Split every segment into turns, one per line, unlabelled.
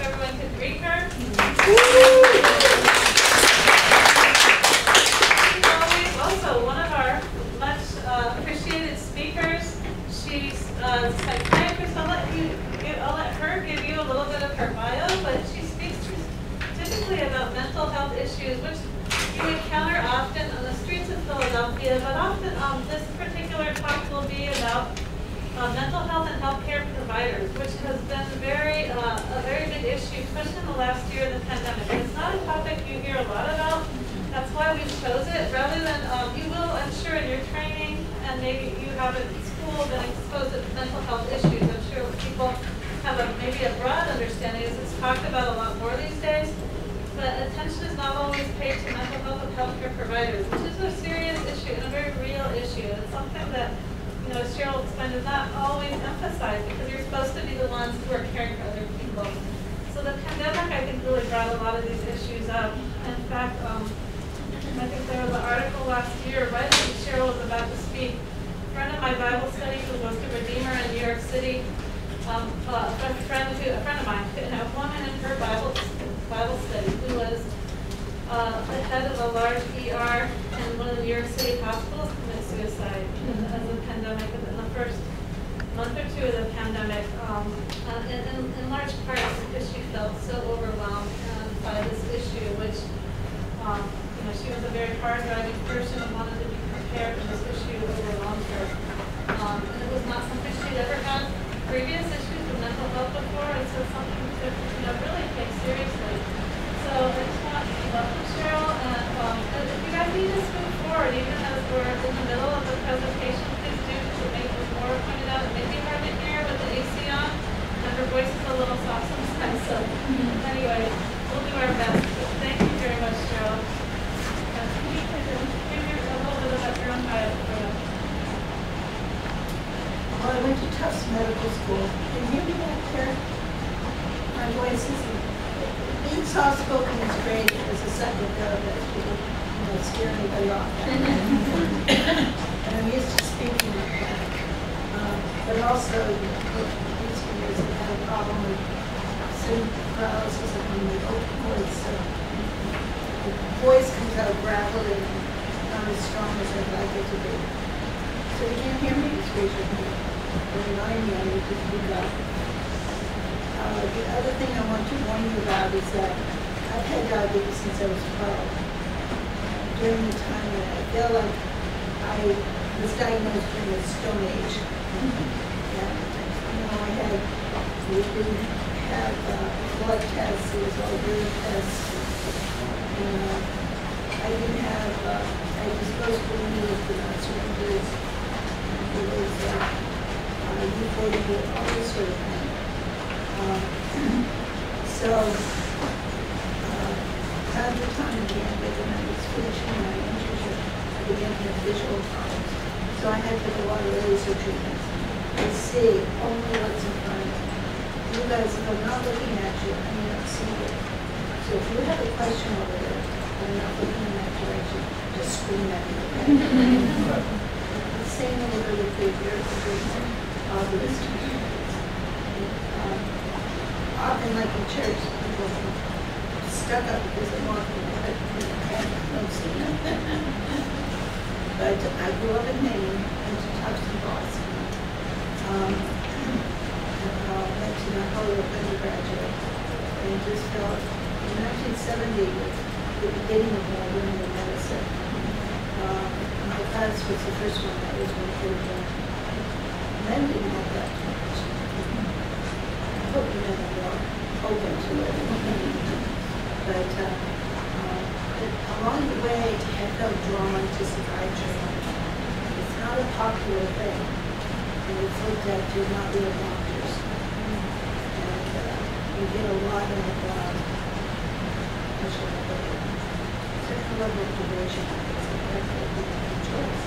If everyone could greet her. Always also one of our much uh, appreciated speakers. She's a psychiatrist. I'll let I'll let her give you a little bit of her bio, but she speaks typically about mental health issues, which you encounter often on the streets of Philadelphia, but often um, this particular talk will be about uh, mental health and healthcare providers, which has been very uh, a very big issue, especially in the last year of the pandemic. And it's not a topic you hear a lot about. That's why we chose it, rather than um, you will, I'm sure, in your training, and maybe you have in school, been exposed to mental health issues. I'm sure people have a, maybe a broad understanding, as it's talked about a lot more these days but attention is not always paid to mental health of healthcare providers, which is a serious issue and a very real issue. It's something that, you know, Cheryl explained, is not always emphasized because you're supposed to be the ones who are caring for other people. So the pandemic, I think, really brought a lot of these issues up. In fact, um, I think there was an article last year, right when Cheryl was about to speak, a friend of my Bible study who was to Redeemer in New York City, um, a friend who, a friend of mine, a woman in her Bible Bible study who was uh, the head of a large ER in one of the New York City hospitals suicide in, as a pandemic in the first month or two of the pandemic, um, uh, in, in, in, large part because she felt so overwhelmed uh, by this issue, which um, you know she was a very hard-driving person and wanted to be prepared when this issue overwhelmed her. Um, and it was not something she'd ever had previous issues with mental health before, and so something to you know really take seriously. So I just want to welcome Cheryl, and um, if you guys need to forward, even as we're in the middle of the presentation, please do, it may, as Laura pointed out, it may be hard to hear with the AC on, and her voice is a little soft sometimes, so anyway, we'll do our best. But thank you very much, Cheryl. Can you give me a little bit about your?
Well, I went to Tufts Medical School. Can you hear me there? My voice isn't. Being soft spoken is great as a second therapist. People know, scare anybody off. and I'm used to speaking like that. Um, but also, these few years I've had a problem with sleep paralysis and the open voice. So the voice comes out gravelly and not as strong as I'd like it to be. So if you can't hear me, just raise your hand remind me, I need to speak up. Uh, the other thing I want to warn you about is that I've had diabetes since I was 12. During the time that I feel like I was diagnosed during the Stone Age. And, you know, I had, we didn't have uh, blood tests, it was all urine tests. And, uh, I didn't have, uh, I had disposable needles, but not syringes. It was, uh, you get all this sort of thing. Um, so, uh, time to time again, but when I was finishing my internship, I began to have visual problems. So I had to get a lot of laser treatments. I see only what's in front of me. You guys, if I'm not looking at you, I may not see you. So if you have a question over there, I'm not looking in that direction, just scream at me, the same over the figure, obvious to me. Um, often, like in church, people stuck up because they're but I grew up in Maine, and to Tufts Boston. Um, uh, went to the Holyoke undergraduate, and just felt in 1970 was the beginning of my learning in medicine. Uh, my class was the first one that was one for men didn't have that much. I hope you men are more open to it. but uh, uh, along the way, I felt drawn to psychiatry. It's not a popular thing. And it's looked at you're not real doctors. And uh, you get a lot of uh, certain level of devotion. A choice.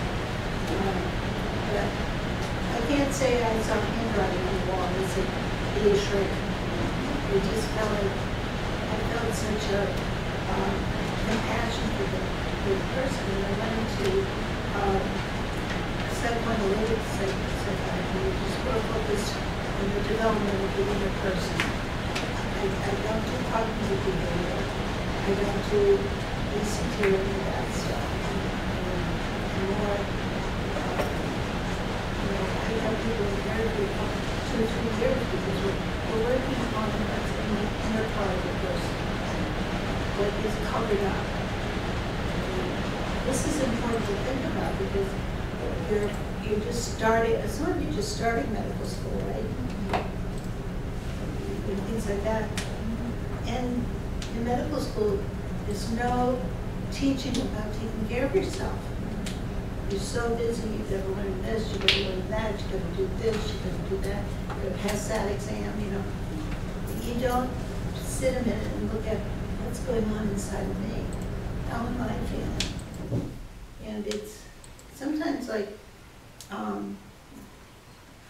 Um, but I can't say I saw handwriting on the wall. It's a reassuring. It just felt like I such a um, compassion for the, the person. And I went into um, psychoanalytic psychiatry, which is more focused on the development of the inner person. I, I don't do cognitive behavior. I don't do ECT or any of that stuff. I'm more, uh, you know, I have people in therapy for two or three years because we're, we're working on the inner part of the is covered up. This is important to think about because you're, you're just starting, it's not, you're just starting medical school, right? And things like that. And in medical school, there's no teaching about taking care of yourself. You're so busy, you've got to learn this, you've got to learn that, you've got to do this, you've got to do that, you've got to pass that exam, you know. You don't sit a minute and look at going on inside of me. How am I feeling? And it's sometimes like, um,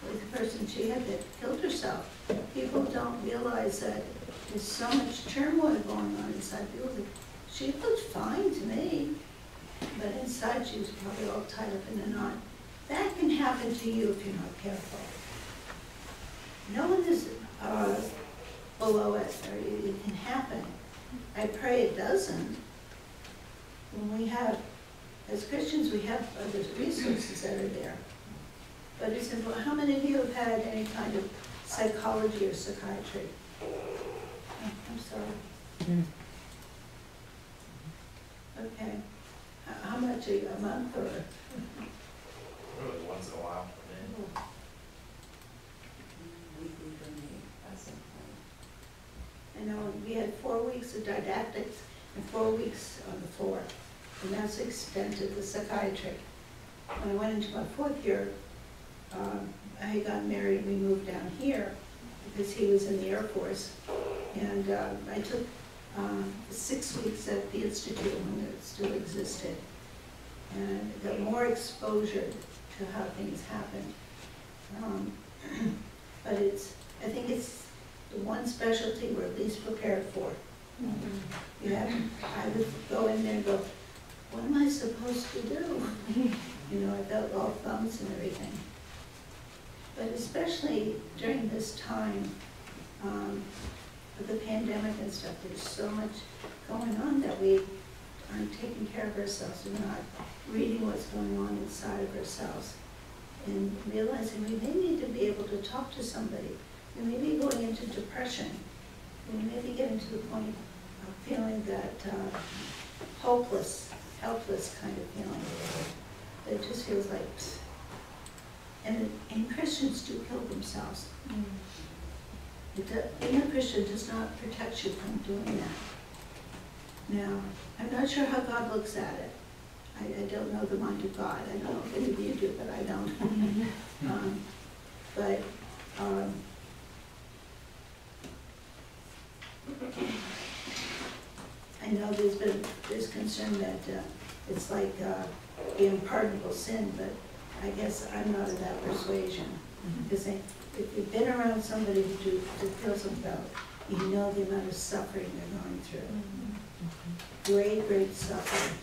like the person she had that killed herself. People don't realize that there's so much turmoil going on inside people. think, She looked fine to me, but inside she was probably all tied up in a knot. That can happen to you if you're not careful. No one is, uh, below us, or it can happen. I pray it doesn't. When we have, as Christians, we have other resources that are there. But it's, important. how many of you have had any kind of psychology or psychiatry? Oh, I'm sorry. Okay. How- How much, a a month or?
Really, once in a while for me.
weekly for me, that's
I know, we had four weeks of didactics and four weeks on the floor, and that's the extent of the psychiatry. When I went into my fourth year, um, I got married, we moved down here, because he was in the Air Force. And uh, I took um, six weeks at the Institute when it still existed, and got more exposure to how things happened. Um, But it's, I think it's the one specialty we're least prepared for. You have, I would go in there and go, what am I supposed to do? You know, I felt all thumbs and everything. But especially during this time, um, with the pandemic and stuff, there's so much going on that we aren't taking care of ourselves, we're not reading what's going on inside of ourselves. And realizing we may need to be able to talk to somebody. We may be going into depression. We may be getting to the point of feeling that uh, hopeless, helpless kind of feeling. It just feels like, pfft. and, and Christians do kill themselves. It do- Being a Christian does not protect you from doing that. Now, I'm not sure how God looks at it. I, I don't know the mind of God. I don't know if any of you do, but I don't. Um, But, um, I know there's been, there's concern that uh, it's like uh, the unpardonable sin, but I guess I'm not of that persuasion. Because if you've been around somebody who do, who feels themselves, you know the amount of suffering they're going through. Great, great suffering.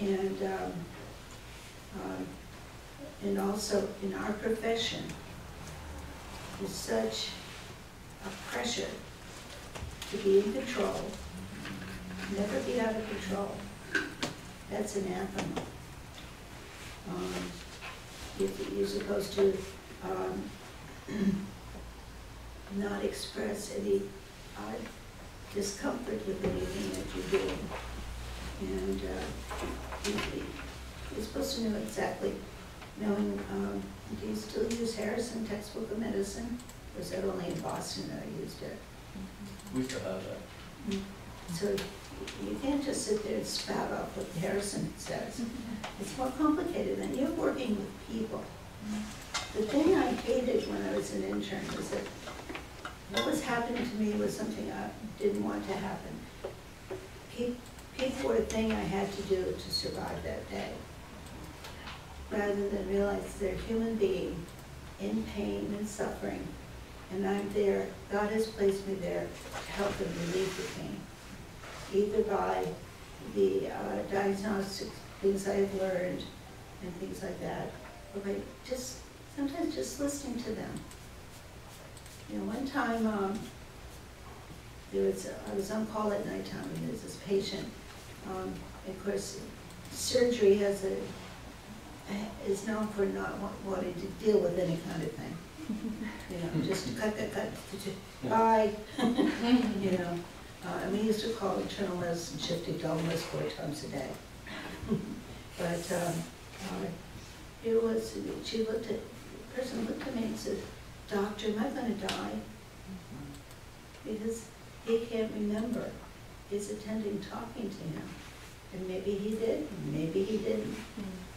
And, um, um, and also in our profession, there's such a pressure to be in control, never be out of control. That's anathema. Um, you- You're supposed to um, not express any uh, discomfort with anything that you're doing. And uh, you- you're supposed to know exactly, knowing, um, do you still use Harrison textbook of medicine? Or is that only in Boston that I used it?
We still have that. Mm.
So you can't just sit there and spout off what Harrison says. Mm-hmm. It's more complicated than you're working with people. The thing I hated when I was an intern was that what was happening to me was something I didn't want to happen. People were a thing I had to do to survive that day. Rather than realize they're a human being in pain and suffering, and I'm there, God has placed me there to help them relieve the pain either by the uh, things I've learned and things like that, or by just, sometimes just listening to them. You know, one time, um, there was, I was on call at nighttime, and there's this patient, um, of course, surgery has a, is known for not wanting to deal with any kind of thing. You know, just cut, cut, cut, bye, you know. Uh, and we used to call internal medicine shifting dullness four times a day. But, um, uh, it was, she looked at, the person looked at me and said, doctor, am I gonna die? Because he can't remember his attending talking to him. And maybe he did, maybe he didn't.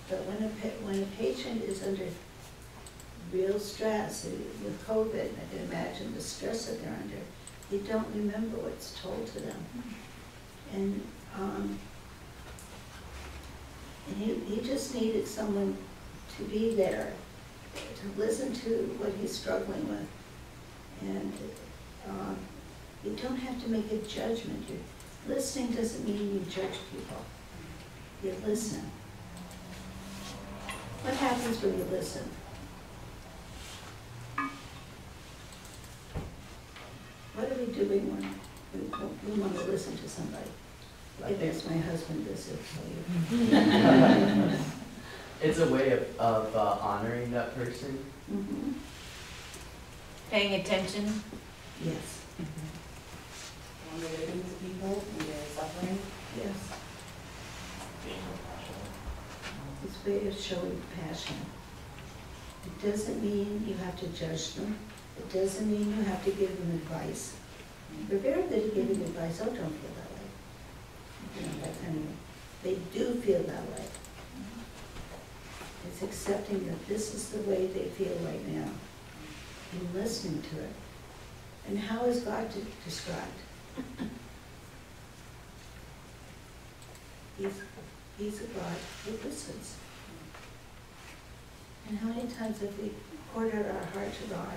But when a, when a patient is under real stress with COVID, I can imagine the stress that they're under, they don't remember what's told to them. And, um, and he, he just needed someone to be there, to listen to what he's struggling with. And, um, you don't have to make a judgment. you listening doesn't mean you judge people. You listen. What happens when you listen? What are we doing when we, we want to listen to somebody? If it's my husband, this will tell you.
It's a way of, of uh, honoring that person.
Mhm.
Paying attention.
Yes,
When they're listening to people, when they're suffering,
yes.
Being compassionate.
It's a way of showing passion. It doesn't mean you have to judge them. It doesn't mean you have to give them advice. We're very good at giving advice, oh, don't feel that way. You know, that kind of, they do feel that way. It's accepting that this is the way they feel right now and listening to it. And how is God de- described? He's, he's a God who listens. And how many times have we poured out our heart to God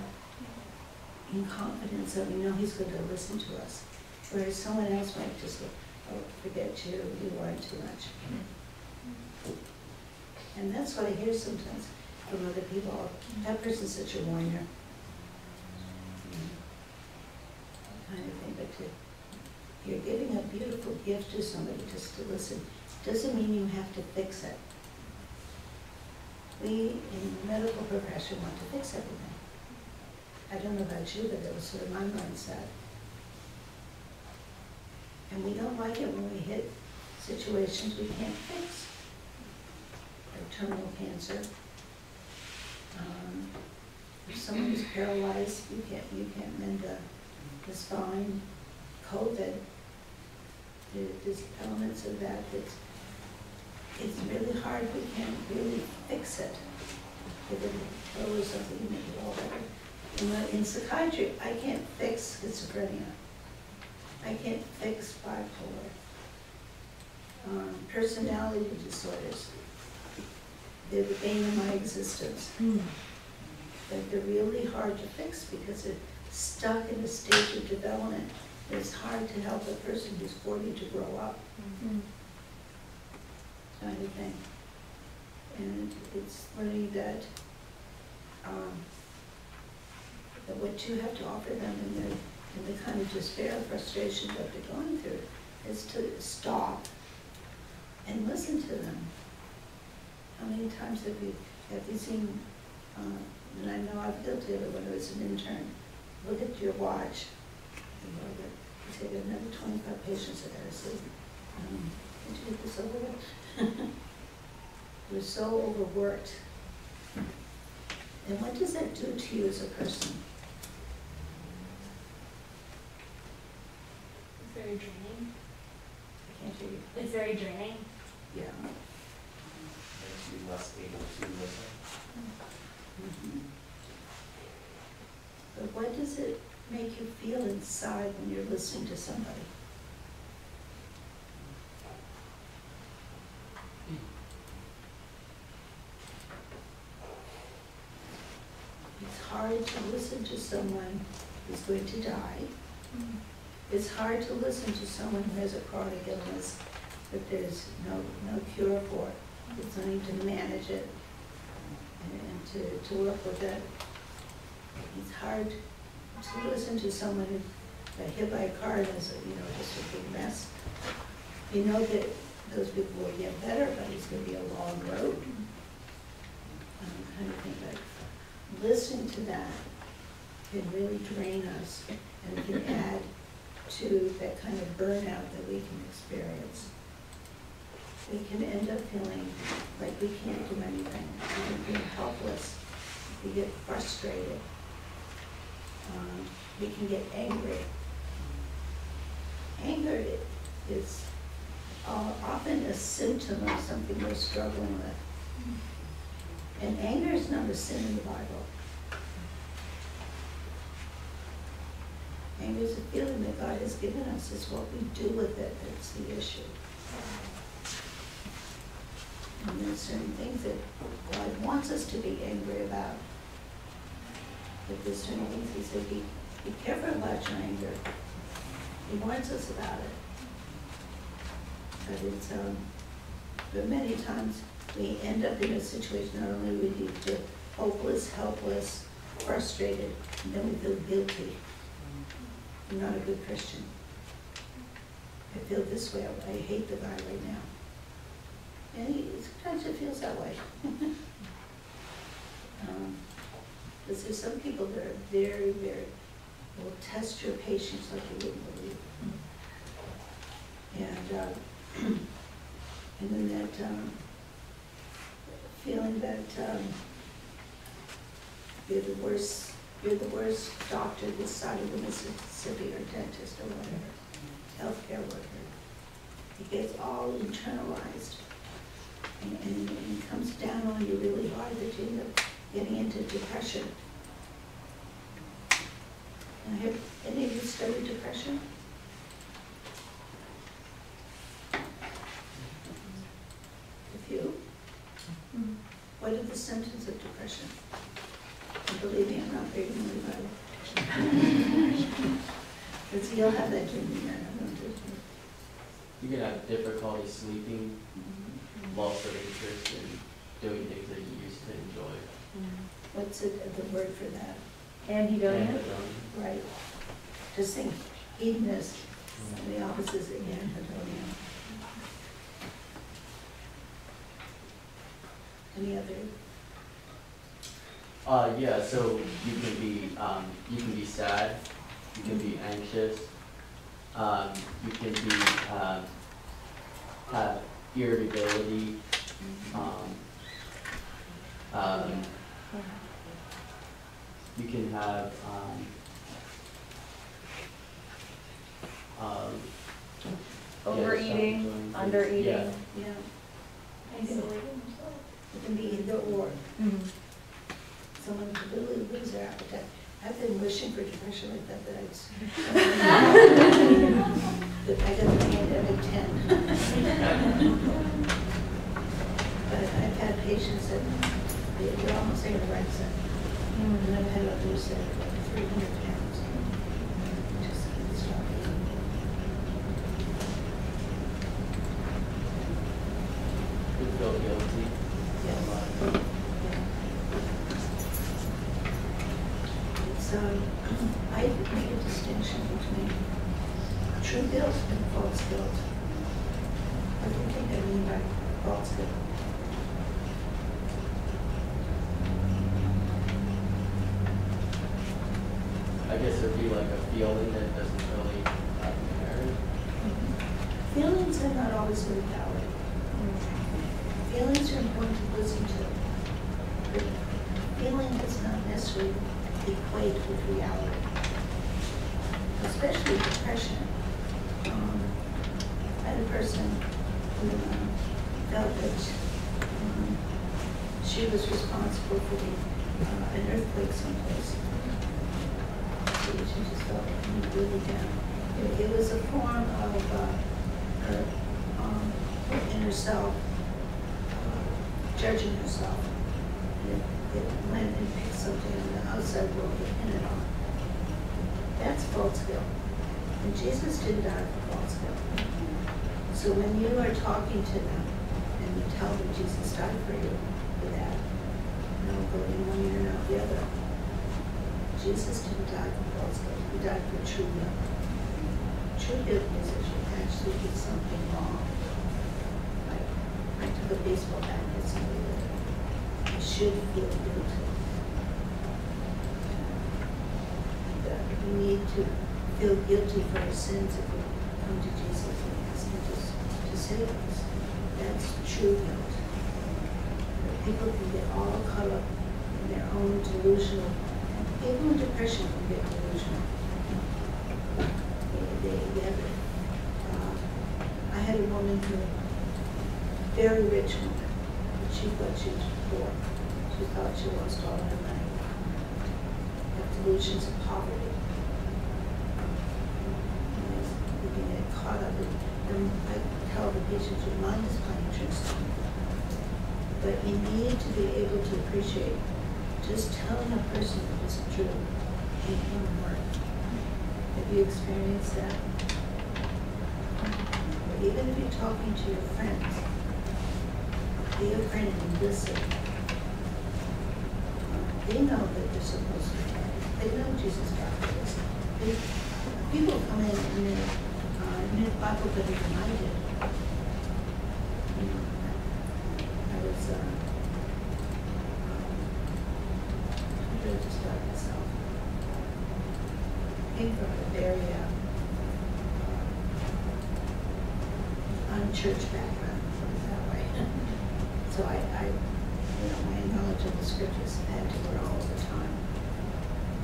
in confidence that we know He's going to listen to us? Whereas someone else might just go, oh, forget you, you worry too much. And that's what I hear sometimes from other people, "Oh, that person's such a whiner. Kind of thing, but to, you're giving a beautiful gift to somebody just to listen, doesn't mean you have to fix it. We in medical profession want to fix everything. I don't know about you, but that was sort of my mindset. And we don't like it when we hit situations we can't fix. Like terminal cancer. Um, If someone is paralyzed, you can't, you can't mend the, the spine. COVID, there's elements of that that's it's really hard, we can't really fix it. If it goes something, you make it all better. In, the- in psychiatry, I can't fix schizophrenia. I can't fix bipolar. Um, personality disorders. They're the bane of my existence. But they're really hard to fix because they're stuck in a stage of development. It's hard to help a person who's forty to grow up kind of thing. And it's learning that, um, that what you have to offer them in the, in the kind of despair, and frustration that they're going through is to stop and listen to them. How many times have you, have you seen, uh, and I know I've guilty of it when I was an intern, look at your watch. You that, say, there are another twenty-five patients I gotta see. Um, you get this over with? You're so overworked. And what does that do to you as a person?
It's very draining.
I can't hear you.
It's very draining.
Yeah.
Makes you less able to listen.
Mhm. But what does it make you feel inside when you're listening to somebody? It's hard to listen to someone who's going to die. It's hard to listen to someone who has a chronic illness that there's no, no cure for. It's only to manage it and to, to work with it. It's hard to listen to someone who got hit by a car and is, you know, just a big mess. You know that those people will get better, but it's gonna be a long road. Um, kind of thing, but listening to that can really drain us and can add to that kind of burnout that we can experience. We can end up feeling like we can't do anything, we can feel helpless, we get frustrated. Um, We can get angry. Anger is uh, often a symptom of something we're struggling with. And anger is not a sin in the Bible. Anger is a feeling that God has given us, it's what we do with it that's the issue. And there's certain things that God wants us to be angry about. But there's certain things he said, be, be careful about your anger. He warns us about it. But it's, um, but many times we end up in a situation, not only we need to hopeless, helpless, frustrated, and then we feel guilty. I'm not a good Christian. I feel this way, I hate the guy right now. And he, sometimes it feels that way. Um, Because there's some people that are very, very, will test your patience like you wouldn't believe. And, uh, and then that, um, feeling that, um, you're the worst, you're the worst doctor this side of the Mississippi or dentist or whatever, healthcare worker. It gets all internalized and, and it comes down on you really hard that you end up getting into depression. And have any of you studied depression? A few? Mm-hmm. What are the symptoms of depression? And believe me, I'm not very moved by it. Because you'll have that in you, I don't do
You can have difficulty sleeping, loss of interest in doing things that you used to enjoy.
What's it, the word for that?
Anhedonia?
And, um,
Right. Just think hedonist, and the opposite is anhedonia. Any other?
Uh, yeah, so you can be, um, you can be sad, you can be anxious, um, you can be, um, have irritability, um, um, you can have, um, um, yeah,
Overeating,
self-enjoying
undereating.
Yeah.
Yeah. It can be either or.
Mhm
someone who literally lose their appetite. I've been wishing for depression like that, but I, I got the pandemic 10. but I've had patients that they're almost in a red. And I've had others that are like 300 true guilt and false guilt. What do you think I mean by false guilt?
I guess it'd be like a feeling that doesn't really mm-hmm. have merit.
Feelings are not always very valid. Feelings are important to listen to. But feeling does not necessarily equate with reality. Especially depression. Person who um, felt that um, she was responsible for the, uh, an earthquake someplace. She she just felt really down. It, it was a form of, uh, her, um, in herself, uh, judging herself. It, it went and picked something in the outside world and it on. That's false guilt. And Jesus didn't die for false guilt. So when you are talking to them and you tell them Jesus died for you, for that, no, go in one ear and out the other. Jesus didn't die for false guilt, he died for true guilt. true guilt is if you actually did something wrong. Like, I took a baseball bat and hit somebody with it. You should feel guilty. We need to feel guilty for our sins if we come to Jesus and ask him to, That's true guilt. But People can get all caught up in their own delusional, people in depression can get delusional. They, they get, uh, I had a woman who, very rich woman, but she thought she was poor. She thought she lost all her money. Had delusions of poverty. Caught up in, and I tell the patients, your mind is playing tricks. But you need to be able to appreciate, just telling a person that it's true, it can work. Have you experienced that? Or even if you're talking to your friends, be a friend and listen. They know that they're supposed to, they know Jesus got this. People come in and they, uh, knew the Bible better than I did. You know, I was, uh, um, I just got myself. Came from a very, uh, unchurched background, put it that way. So I, I, you know, my knowledge of the scriptures had to grow all the time.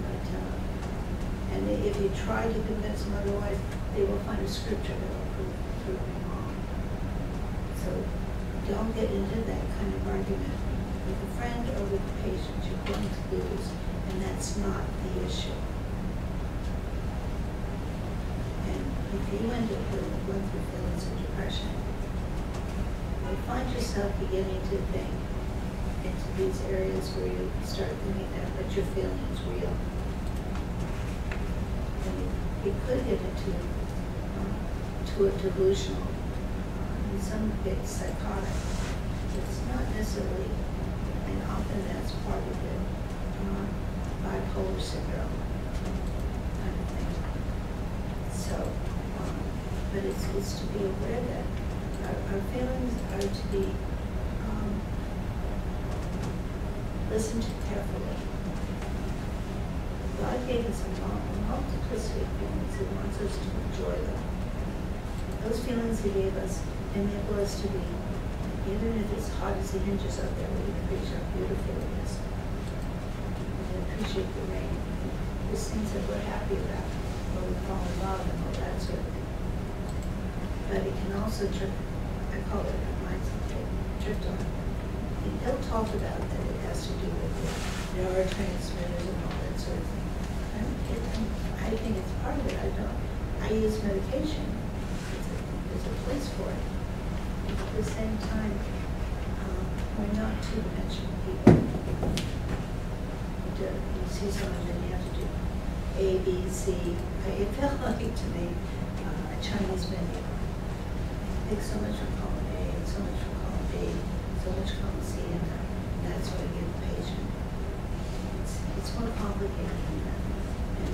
But, uh, and if you try to convince them otherwise, they will find a scripture that will prove, me wrong. So don't get into that kind of argument with a friend or with a patient, you're going to lose, and that's not the issue. End up going through feelings of depression, you find yourself beginning to think into these areas where you start thinking that, that your feeling is real. And it, could get into, um, to a delusional, uh, and some get psychotic. It's not necessarily, and often that's part of it, uh, bipolar syndrome kind of thing. So, um, it's to be aware that our, our feelings are to be, um, listened to carefully. God gave us a mul- a multiplicity of feelings, He wants us to enjoy them. Those feelings He gave us enable us to be, even if it's hot as the hinges out there, we appreciate how beautiful it is. We appreciate the rain, these things that we're happy about, when we fall in love and all that sort of. But it can also trip, I call it trip, tripped on. He'll talk about that it has to do with the neurotransmitters and all that sort of thing. I think it's part of it, I don't, I use medication, a, there's a place for it. But At the same time, um, we're not two-dimensional people. You you see someone, then you have to do A, B, C. It felt like to me, uh, a Chinese menu. Take so much from column A, and so much from column B, so much column C, and that's what I give the patient. It's, it's more complicated than that. And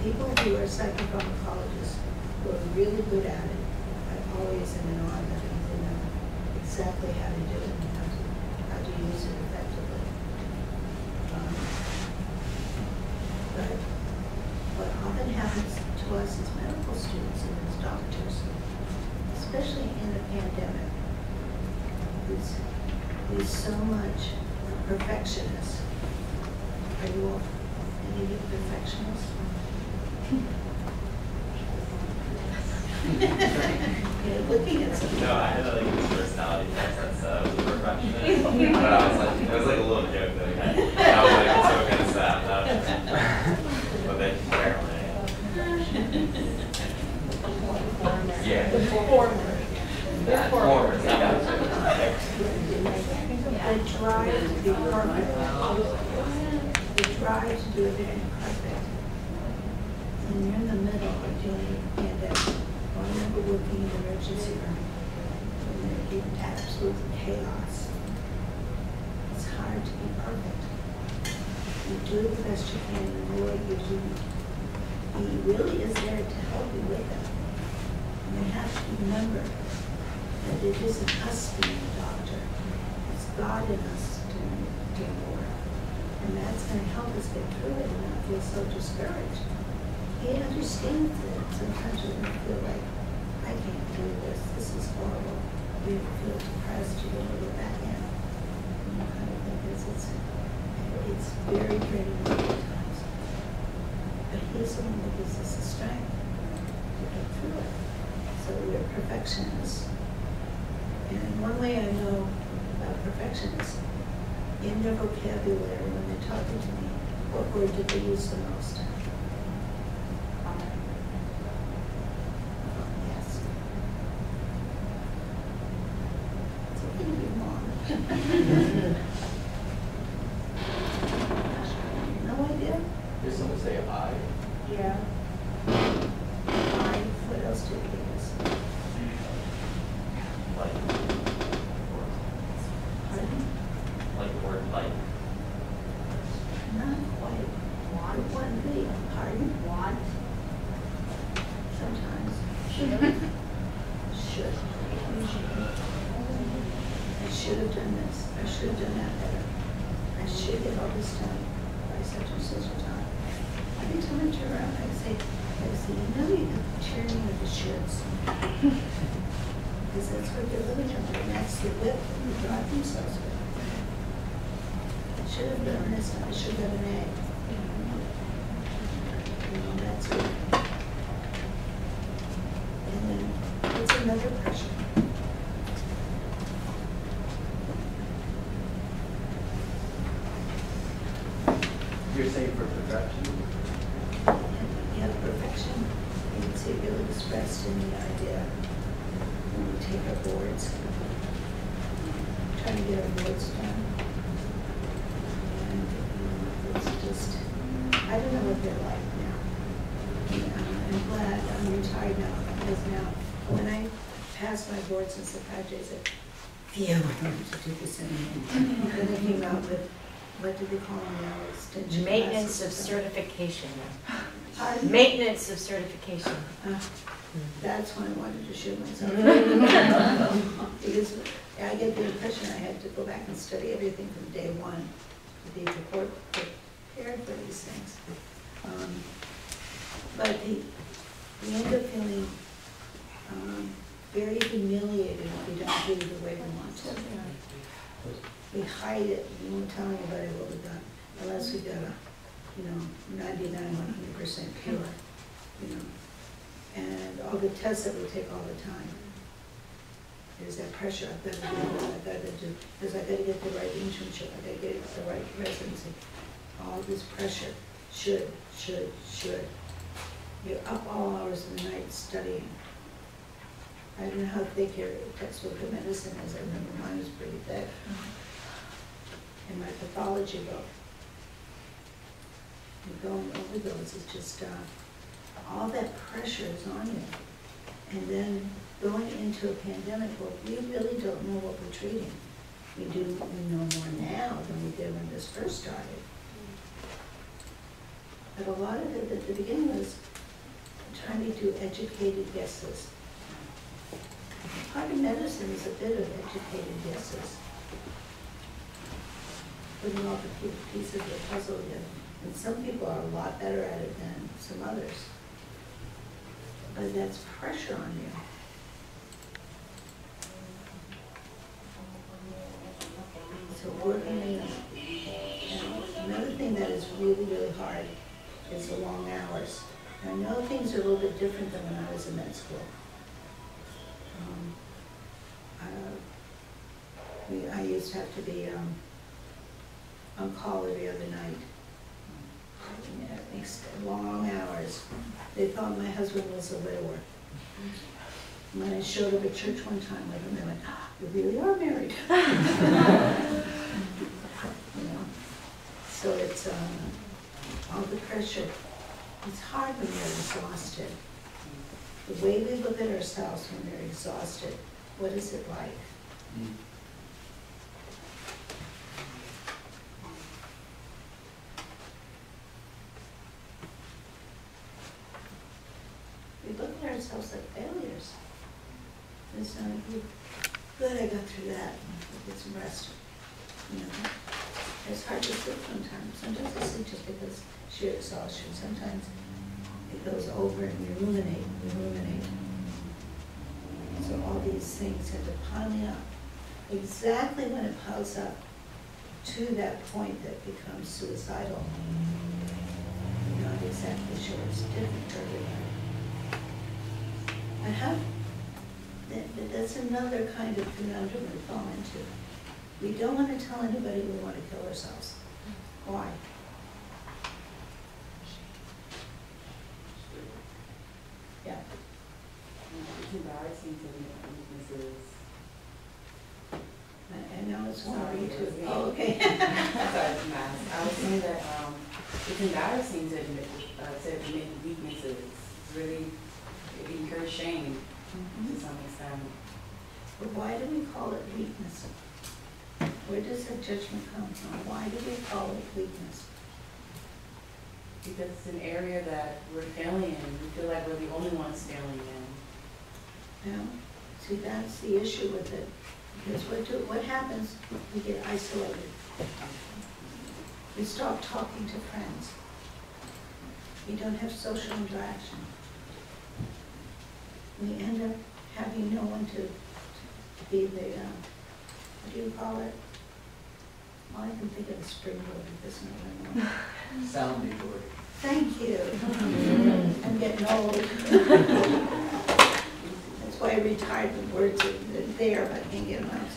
people who are psychopharmacologists, who are really good at it, I always am in awe them, they know exactly how to do it and how to, how to use it effectively. Um, But what often happens to us as medical students and as doctors, especially in a pandemic, is, is so much perfectionist. Are you all, any of you perfectionists? You're looking at some.
No, I had like this personality test that's uh, was a perfectionist, but I was like, it was like a little joke that we had. I was like, so kind of sad, no? But then apparently. Yeah. Yeah, performers,
The drive to be perfect. The drive to do. When you're in the middle of doing a pandemic, I remember working in the emergency room, they're in absolute chaos. It's hard to be perfect. You do the best you can, and the Lord you, He really is there to help you with it. They have to remember that it isn't us being a doctor, it's God in us doing doing the work. And that's gonna help us get through it and not feel so discouraged. He understands that sometimes you're gonna feel like, I can't do this, this is horrible. You feel depressed, you don't know back in. You kind of thing, it's, it's, very draining at times. But he's the one that gives us the strength to get through it. So we're perfectionists. And one way I know about perfectionists, in their vocabulary, when they're talking to me, what word did they use the most? Yes. It's okay to be wrong. No idea?
Did someone say I?
Yeah.
I, what else did they use?
Like,
Pardon?
like the word like.
Not quite.
Want.
One thing, pardon?
Want.
Sometimes. Should. I should have done this, I should have done that better. I should get all this done by such and such a time. Every time I turn around, I say, I say, you know, you have the tyranny of the shoulds. Because that's what they're living under, and that's the whip that you drive themselves with. I should have done this, I should have done an A. You know, that's it. And then it's another pressure.
You're saying for perfection?
Yeah, perfection, it's really expressed in the idea when we take our boards, trying to get our boards done. And it's just, I don't know what they're like now. And, um, I'm glad I'm retired now, because now, when I passed my boards in psychiatry, I said, yeah, we're going to do this anymore. And they came out with, what do they call them now, extension
Maintenance of
classes.
certification.
Pardon?
Maintenance of certification.
Uh, That's when I wanted to shoot myself. Because I get the impression I had to go back and study everything from day one to be prepared prepared for these things. Um, But the, we end up feeling um, very humiliated if we don't do it the way we want to. We hide it, we won't tell anybody what we've done unless we've got a, you know, ninety-nine, one hundred percent pure, you know and all the tests that we take all the time. There's that pressure, I've got to do this, I've got to do, because I've got to get the right internship, I've got to get the right residency. All this pressure, should, should, should. You're up all hours of the night studying. I don't know how thick your textbook of medicine is, I remember mine was pretty thick. Mm-hmm. In my pathology book. You're going over those, is just, uh, all that pressure is on you. And then going into a pandemic where we really don't know what we're treating. We do, we know more now than we did when this first started. But a lot of it at the beginning was trying to do educated guesses. Part of medicine is a bit of educated guesses. Putting all the pieces of the puzzle together. And some people are a lot better at it than some others but that's pressure on you. So working in, another thing that is really, really hard is the long hours. I know things are a little bit different than when I was in med school. Um, We, I used to have to be, um, on call every other night. It makes long hours. They thought my husband was a widower. When I showed up at church one time with him, they went, "Ah, you really are married. You know, so it's, um, all the pressure. It's hard when you're exhausted. The way we look at ourselves when we're exhausted, what is it like? We look at ourselves like failures. It's not, good, good, I got through that, and get some rest, you know. It's hard to sleep sometimes, sometimes I sleep just because sheer exhaustion, sometimes it goes over and you ruminate, you ruminate. So all these things end up piling up. Exactly when it piles up to that point that becomes suicidal, you're not exactly sure it's different for everybody. I have, that, that- that's another kind of conundrum we fall into. We don't want to tell anybody we want to kill ourselves. Why? Yeah,
It's embarrassing to admit weaknesses.
I, know it's one
Sorry,
you too. Oh, okay.
Max. I was saying that, um, it's embarrassing to admit, uh, to admit weaknesses. It's really, it incurs shame to some extent.
But why do we call it weakness? Where does that judgment come from? Why do we call it weakness?
Because it's an area that we're failing in. We feel like we're the only ones failing in.
Know, see, that's the issue with it. Because what do, what happens, we get isolated. We stop talking to friends. We don't have social interaction. We end up having no one to, to be the, uh, what do you call it? All I can think of is springboard, it doesn't really know.
Sounding board.
Thank you. I'm getting old. Why I retired, the words there, but I can't get them out.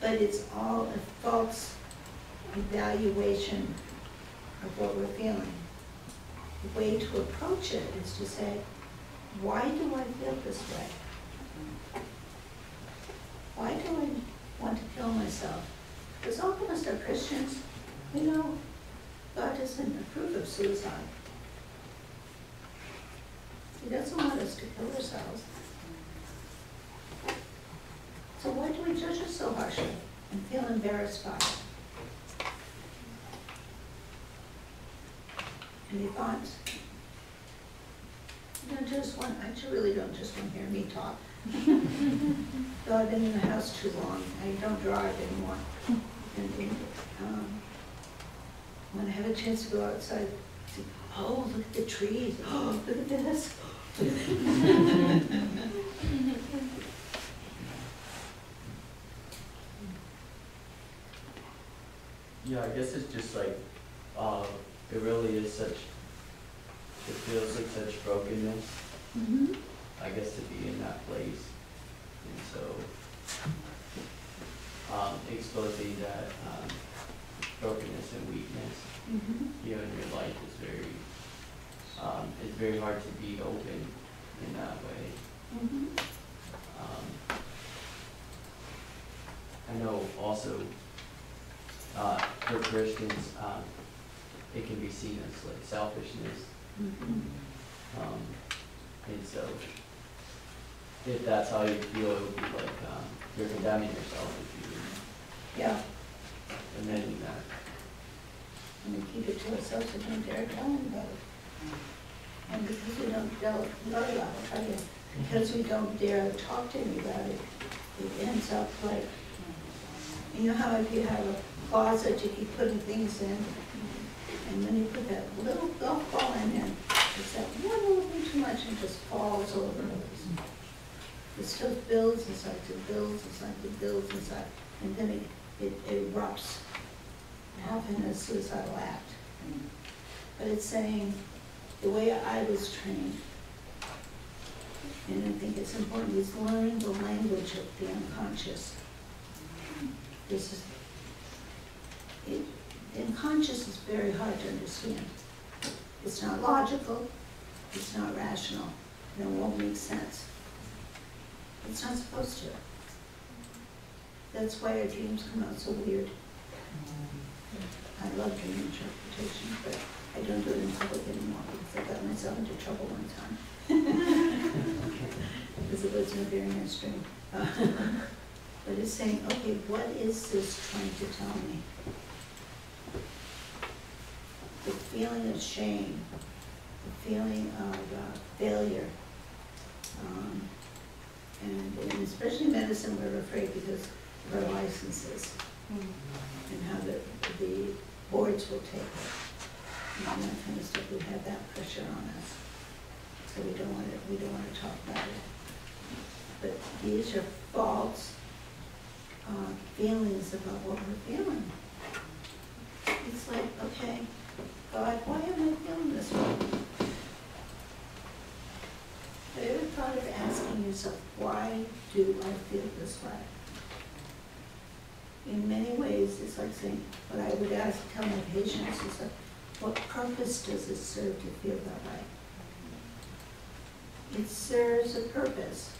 But it's all a false evaluation of what we're feeling. The way to approach it is to say, why do I feel this way? Why do I want to kill myself? Because all of us are Christians, you know God doesn't approve of suicide. He doesn't want us to kill ourselves. So why do we judge it so harshly and feel embarrassed by it? Any thoughts? You don't just want, I really don't just want to hear me talk. Though I've been in the house too long, I don't drive anymore. And, um, when I have a chance to go outside, oh, look at the trees, oh, look at this.
Yeah, I guess it's just like, uh, it really is such, it feels like such brokenness,
Mhm.
I guess, to be in that place. And so, um, exposing that, um, brokenness and weakness,
Mhm.
you know, in your life is very, um, it's very hard to be open in that way.
Mhm.
Um, I know also, uh, for Christians, um, it can be seen as like selfishness,
Mhm.
um, and so if that's how you feel, it would be like, um, you're condemning yourself if you
Yeah,
admitting that.
and we keep it to ourselves, we don't dare tell anybody. And because we don't tell, no, I'll tell you, because we don't dare talk to anybody, it ends up like, you know how if you have a closet, you keep putting things in, and when you put that little golf ball in there, it's that one little thing too much and it just falls over. It still builds inside, it builds inside, it builds inside, and then it, it erupts, often a suicidal act. But it's saying, the way I was trained, and I think it's important, is learn the language of the unconscious. This is, it, the unconscious is very hard to understand. It's not logical, it's not rational, and it won't make sense. It's not supposed to. That's why our dreams come out so weird. I love dream interpretation, but I don't do it in public anymore because I got myself into trouble one time. Because it wasn't a very nice dream. Uh, But it's saying, okay, what is this trying to tell me? The feeling of shame, the feeling of uh, failure. Um, And, and especially medicine, we're afraid because of our licenses and how the, the boards will take it. And that kind we have that pressure on us. So we don't want to, we don't want to talk about it. But these are false uh, feelings about what we're feeling. It's like, okay, God, why am I feeling this way? Have you ever thought of asking yourself, why do I feel this way? In many ways, it's like saying, what I would ask, tell my patients is, like, what purpose does it serve to feel that way? It serves a purpose.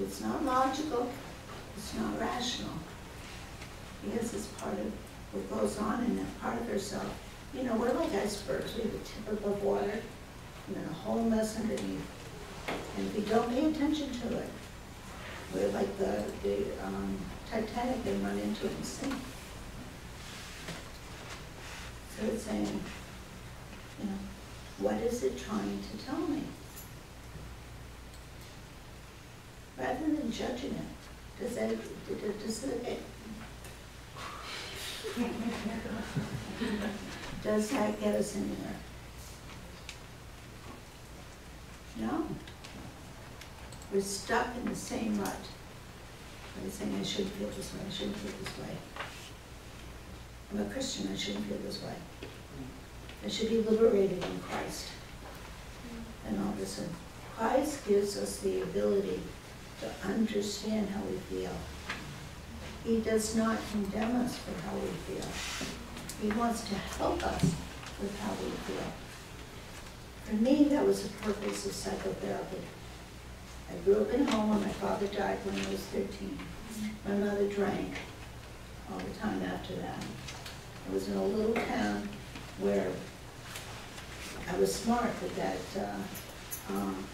It's not logical, it's not rational. Because it's part of what goes on in that part of ourselves. You know, we're like icebergs, we have a tip above water, and then a whole mess underneath. And if we don't pay attention to it, we're like the, the um, Titanic, they run into it and sink. So it's saying, you know, what is it trying to tell me? Rather than judging it, does that, does it, does that get us anywhere? No. We're stuck in the same rut. By saying, I shouldn't feel this way, I shouldn't feel this way. I'm a Christian, I shouldn't feel this way. I should be liberated in Christ. And all this, and Christ gives us the ability to understand how we feel. He does not condemn us for how we feel. He wants to help us with how we feel. For me, that was the purpose of psychotherapy. I grew up in a home where my father died when I was 13. My mother drank all the time after that. I was in a little town where I was smart, but that uh, um,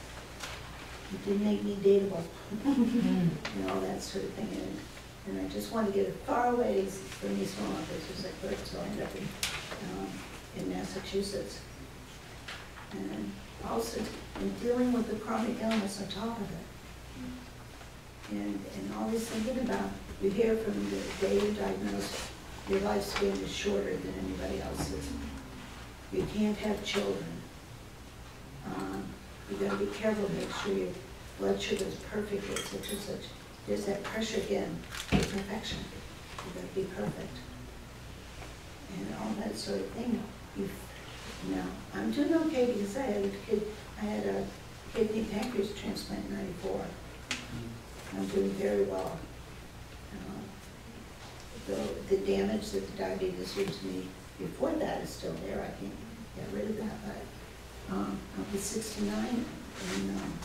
it didn't make me dateable, and all that sort of thing. And, and I just wanted to get as far away from these small offices as I could, so I ended up in, um, in Massachusetts. And also in dealing with the chronic illness on top of it. And, and always thinking about, you hear from the day you're diagnosed, your lifespan is shorter than anybody else's. You can't have children. Um, You gotta be careful, make sure your blood sugar is perfect, et cetera, such. There's that pressure again, for perfection. You gotta be perfect. And all that sort of thing. You, now, I'm doing okay because I had a kid, I had a kidney pancreas transplant in ninety-four. I'm doing very well. Uh, The, the damage that the diabetes did to me before that is still there, I can't get rid of that, but, um, I was sixty-nine in, um,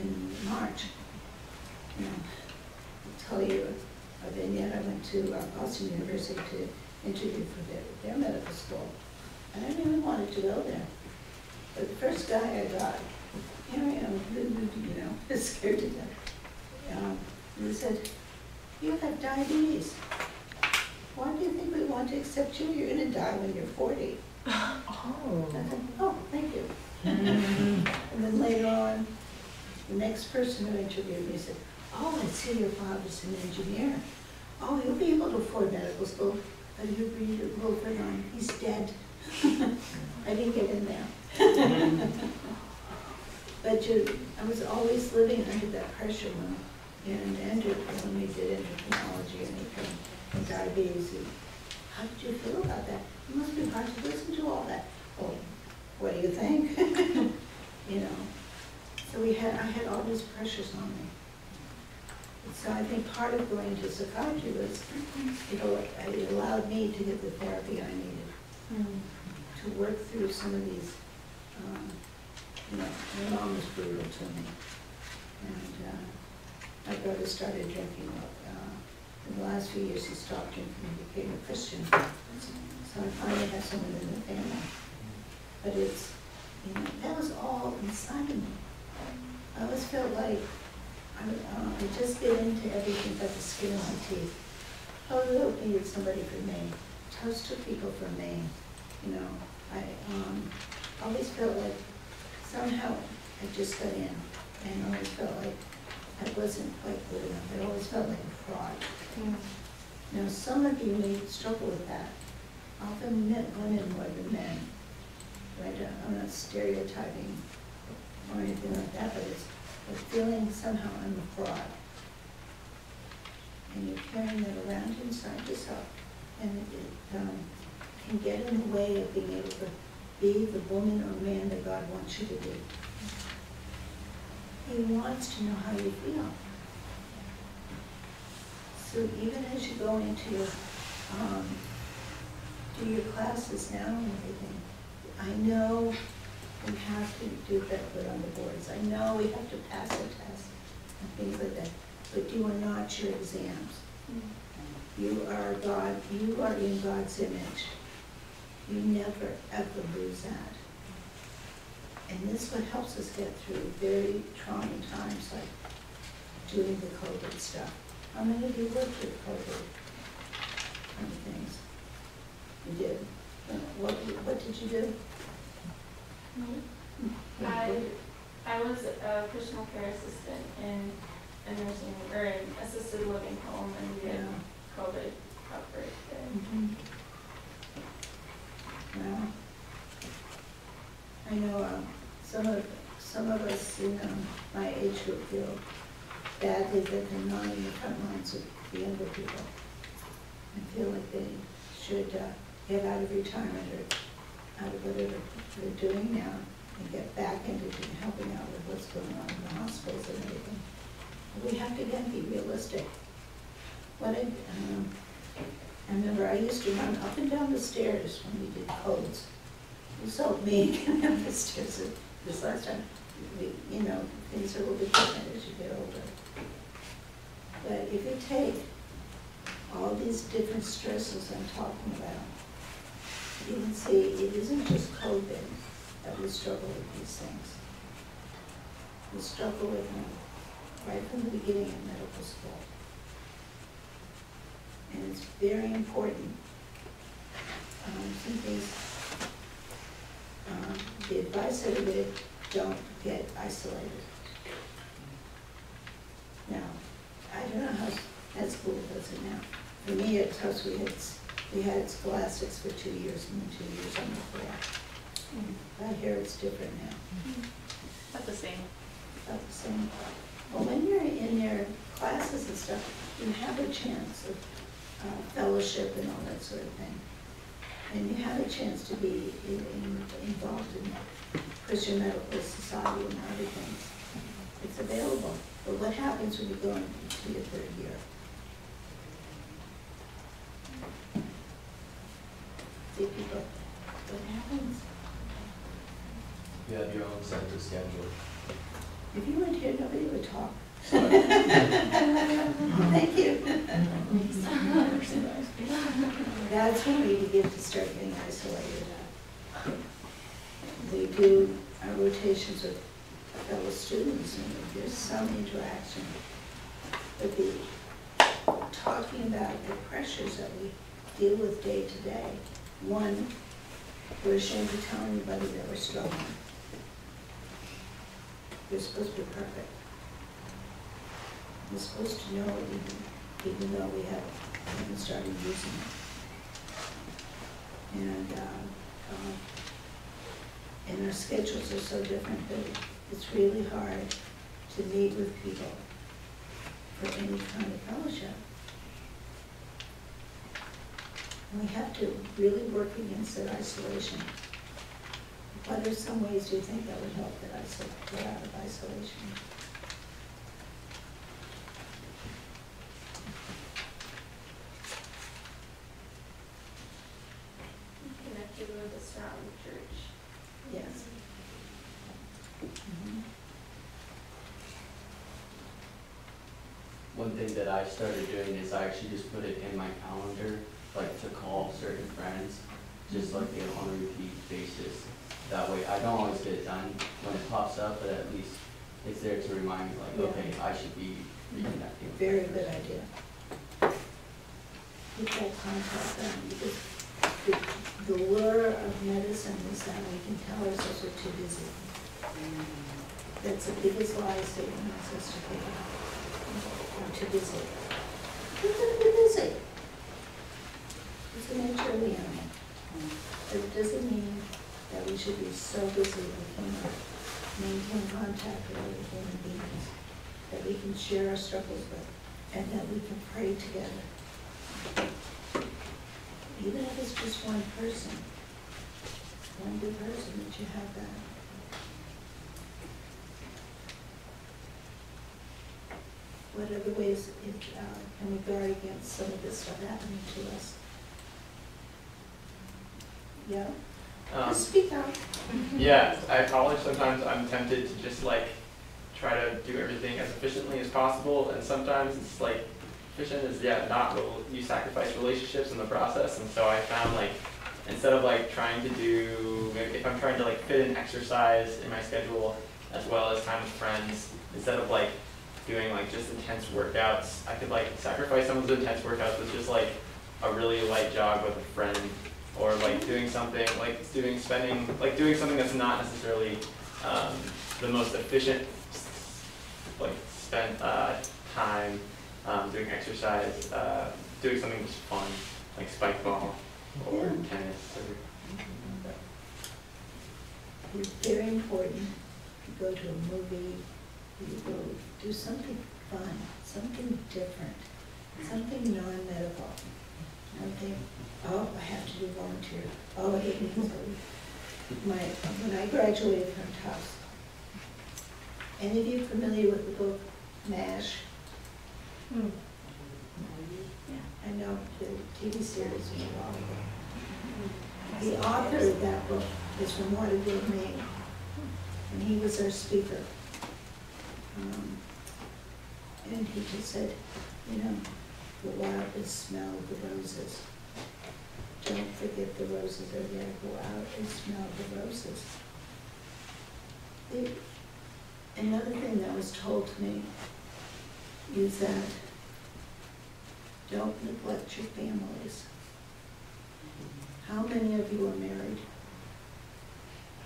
in March. And I'll tell you a vignette, I went to uh, Boston University to interview for their, their medical school. And I even wanted to go there. But the first guy I got, here I am, you know, scared to death. Um, he said, you have diabetes. Why do you think we want to accept you? You're gonna die when you're forty.
Oh.
I oh, thank you. Mm. And then later on, the next person who interviewed me said, oh, I see your father's an engineer. Oh, he'll be able to afford medical school, but he'll be Wilford on, he's dead. I didn't get in there. Mm. But you, I was always living under that pressure when, and endo, when we did endocrinology and anything, diabetes. How did you feel about that? It must be hard to listen to all that. Well, what do you think? You know, so we had, I had all these pressures on me. So I think part of going to psychiatry was, you know, it allowed me to get the therapy I needed to work through some of these, um, you know, my mom was brutal to me. And, uh, my brother started drinking, in the last few years, he stopped drinking and became a Christian. So I finally have someone in the family. But it's, you know, that was all inside of me. I always felt like, I, uh, I just get into everything but the skin of my teeth. Hope needed somebody for me. Toast took people for me, you know. I, um, always felt like somehow I just got in and always felt like I wasn't quite good enough. I always felt like a fraud. Now, some of you may struggle with that. Often men, women more than men. Right, I'm not stereotyping or anything like that, but it's a feeling somehow I'm a fraud. And you're carrying that around inside yourself. And it, um, can get in the way of being able to be the woman or man that God wants you to be. He wants to know how you feel. So even as you go into your, um, do your classes now and everything, I know we have to do better on the boards. I know we have to pass a test and things like that, but you are not your exams. You are God, you are in God's image. You never, ever lose that. And this what helps us get through very trying times like doing the COVID stuff. How many of you worked with COVID kind of things? You did? What, what did you do? Me?
I, I was a personal care assistant in a nursing, or an assisted living home, and we had
Yeah.
COVID outbreak there.
Mhm. Well, I know, um, some of, some of us in, um, my age group feel badly that they're not in the front lines with the younger people. I feel like they should, uh, get out of retirement or out of whatever they're doing now and get back into helping out with what's going on in the hospitals and everything. We have to again be realistic. What I, um, I remember I used to run up and down the stairs when we did codes. You saw me getting up the stairs this last time. We, you know, things are a little bit different as you get older. But if you take all these different stresses I'm talking about, you can see it isn't just COVID that we struggle with these things. We struggle with them right from the beginning of medical school. And it's very important. Um, some things, um, the advice I did, don't get isolated. Now, I don't know how that school does it now. For me, at Tufts, we had, we had scholastics for two years and then two years on the floor. I hear it's different now.
That's the same.
About the same. Well, when you're in your classes and stuff, you have a chance of uh, fellowship and all that sort of thing. And you have a chance to be in, in, involved in Christian Medical Society and other things. It's available. But what happens when you go into your third year? See people, what happens?
You have your own central schedule.
If you weren't here, nobody would talk. Thank you. That's when we begin to start getting isolated. We do our rotations with fellow students, and there's some interaction. But the, talking about the pressures that we deal with day to day, one, we're ashamed to tell anybody that we're struggling. You're supposed to be perfect. We're supposed to know even, even though we have, haven't started using it. And, um, um, and our schedules are so different that it's really hard to meet with people for any kind of fellowship. And we have to really work against that isolation. What are some ways do you think that would help that iso, get out of isolation?
Connected with the surrounding church.
Yes. Mhm.
One thing that I started doing is I actually just put it in my calendar, like to call certain friends, just like you know, on a repeat basis. That way, I don't always get it done when it pops up, but at least it's there to remind me, like, okay, I should be reconnecting.
Very good idea. Get that contact done, um, because the, the lure of medicine is that we can tell ourselves we're too busy. That's the biggest lie Satan wants us to think about. I'm too busy. Gonna be busy. It's the nature of the animal. It doesn't mean that we should be so busy we cannot maintain contact with other human beings, that we can share our struggles with, and that we can pray together. Even if it's just one person, one good person, that you have that. What other ways it, uh, can we guard against some of this stuff happening to us? Yeah,
Um,
just speak up.
yeah, I acknowledge sometimes I'm tempted to just like try to do everything as efficiently as possible, and sometimes it's like efficient is yeah not. You sacrifice relationships in the process, and so I found like instead of like trying to do if I'm trying to like fit in exercise in my schedule as well as time with friends, instead of like doing like just intense workouts, I could like sacrifice some of the intense workouts with just like a really light jog with a friend or like doing something like doing spending like doing something that's not necessarily um, the most efficient like spent uh, time um, doing exercise uh, doing something just fun like spike ball or tennis or
It's very important, to go to a movie, you go do something fun, something different, something non-medical. Don't oh, I have to do volunteer, oh, I hate to. My, when I graduated from Tufts, any of you familiar with the book MASH?
Hmm.
I know the TV series was a while ago. The author of that book is from Waterville, Maine, and he was our speaker. Um, And he just said, you know, the and smell the roses. Don't forget the roses are there, go out and smell the roses. The- Another thing that was told to me is that don't neglect your families. How many of you are married? Children?
One,
One, little boy.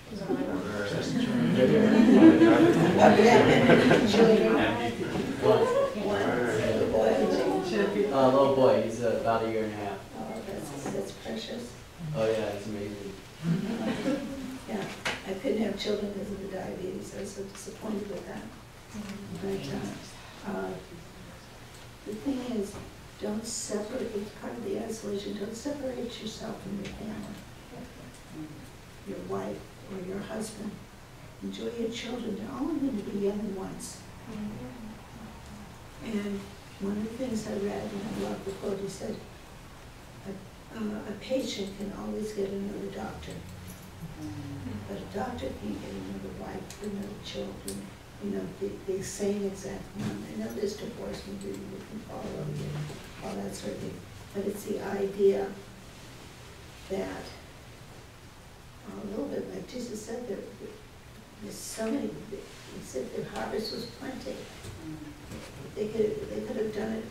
Uh, little boy, he's uh, about a year and a half.
Oh, that's, that's precious.
Oh yeah, it's amazing.
Yeah, I couldn't have children because of the diabetes, I was so disappointed with that. But, uh, uh, the thing is, don't separate, it's part of the isolation, don't separate yourself from your family. Your wife or your husband. Enjoy your children, they're only going to be young once. And one of the things I read, and I love the quote, he said, a, uh, a patient can always get another doctor. But a doctor can't get another wife, another children, you know, the, the same exact one. I know there's divorce, maybe we can follow it, all that sort of thing. But it's the idea that, a little bit like Jesus said, there, there's so many, he said the harvest was plenty. They could, they could have done it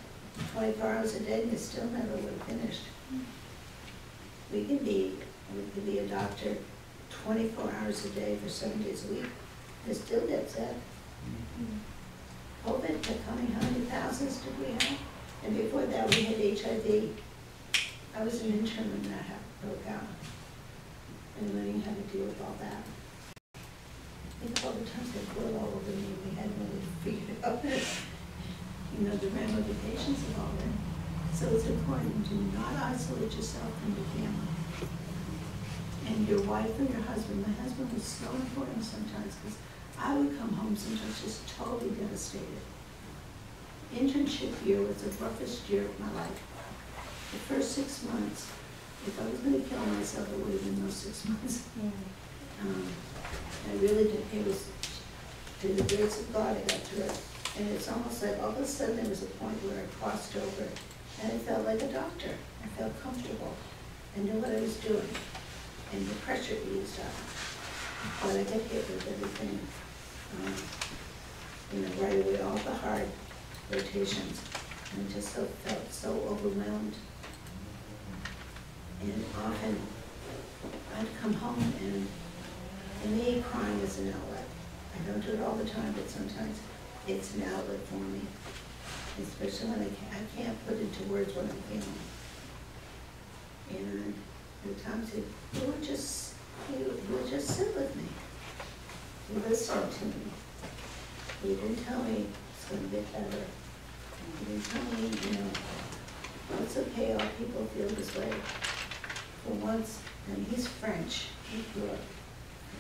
twenty-four hours a day and they still never would have finished. We can be, we could be a doctor twenty-four hours a day for seven days a week, and still get that. COVID, took how many, how many thousands did we have? And before that, we had HIV. I was an intern when that broke out. And learning how to deal with all that. Think all the times they flew all over me, we had no way to figure it out. You know, the ramifications of all that. So it's important to not isolate yourself from your family and your wife or your husband. My husband was so important sometimes because I would come home sometimes just totally devastated. Internship year was the roughest year of my life. The first six months, if I was gonna kill myself, it would have been those six months. Um, I really did, it was, to the grace of God, I got through it. And it's almost like all of a sudden there was a point where I crossed over and I felt like a doctor. I felt comfortable. I knew what I was doing and the pressure eased up. But I got hit with everything, um, you know, right away, all the hard rotations, and just so, felt so overwhelmed. And often, I'd come home and, to me, crying is an outlet. I don't do it all the time, but sometimes it's an outlet for me. Especially when I can't, I can't put into words what I'm feeling. And the times you would just, you would just sit with me. You listened to me. You didn't tell me it's gonna get better. You didn't tell me, you know, it's okay, all people feel this way. For once, and he's French, he grew up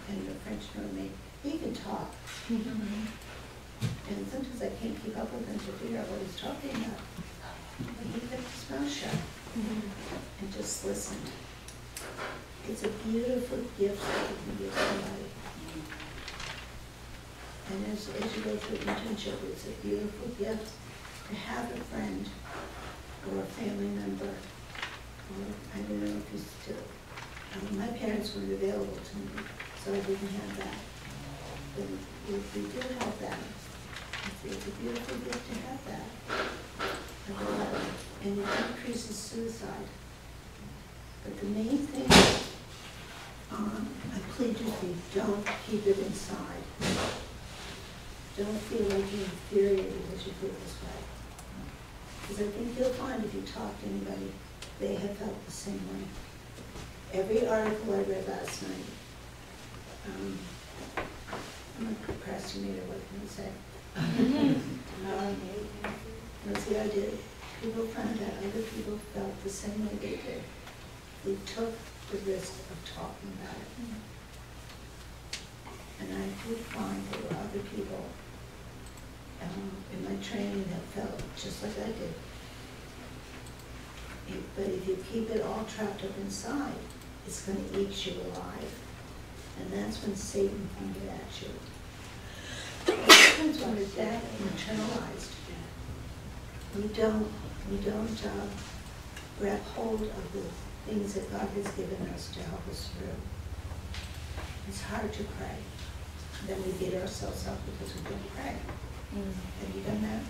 in the French know he can talk. And sometimes I can't keep up with him to figure out what he's talking about. But he kept his mouth shut and just listened. It's a beautiful gift that you can give somebody. And as, as you go through internship, it's a beautiful gift to have a friend or a family member, I don't know if you still, um, my parents weren't available to me, so I didn't have that. But if we do have that, it's, a beautiful gift to have that. And it increases suicide. But the main thing, um, I plead with you, don't keep it inside. Don't feel like you're inferior because you feel this way. Because I think you'll find if you talk to anybody, they have felt the same way. Every article I read last night, um, I'm a procrastinator, what can I say? Um, That's the idea. People found out other people felt the same way they did. They took the risk of talking about it. And I did find there were other people um, in my training that felt just like I did. But if you keep it all trapped up inside, it's gonna eat you alive. And that's when Satan can get at you. Sometimes when it's that internalized, we don't, we don't uh, grab hold of the things that God has given us to help us through. It's hard to pray. Then we beat ourselves up because we don't pray. Have you done that?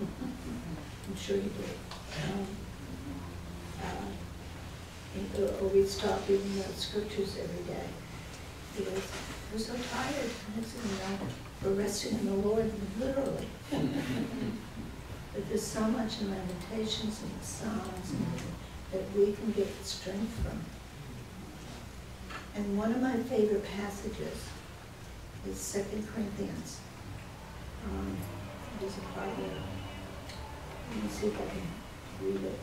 I'm sure you do. Um, uh, Or or we stop reading the scriptures every day because we're so tired. We're resting in the Lord literally. But there's so much in Lamentations and the Psalms that we can get strength from. And one of my favorite passages is Second Corinthians. Um, There's a part there. Let me see if I can read it.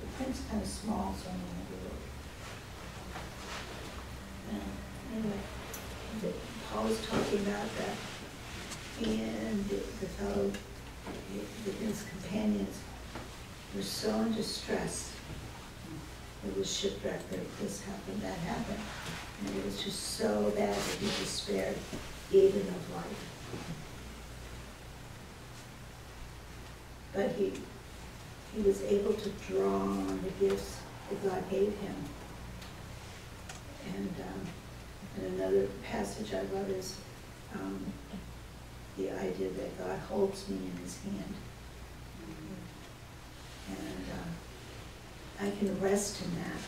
The print's kind of small, so I'm gonna do it. Uh, Anyway, the- Paul was talking about that, and the fellow, his companions, were so in distress. It was shipwrecked, this happened, that happened, and it was just so bad that he despaired even of life. But he, he was able to draw on the gifts that God gave him. And, um, and another passage I love is, um, the idea that God holds me in his hand. And, uh, I can rest in that.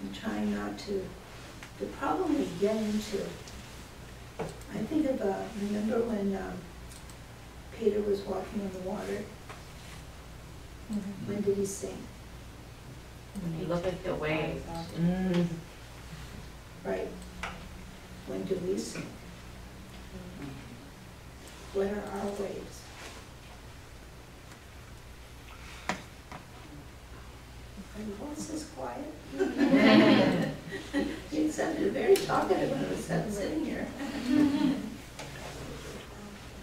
And trying not to, the problem we get into, I think about, remember when, um, Peter was walking on the water? When did he sink?
When you look at the waves. Mm.
Right. When do we sink? What are our waves? My voice is quiet. You sounded very talkative when I was sitting here.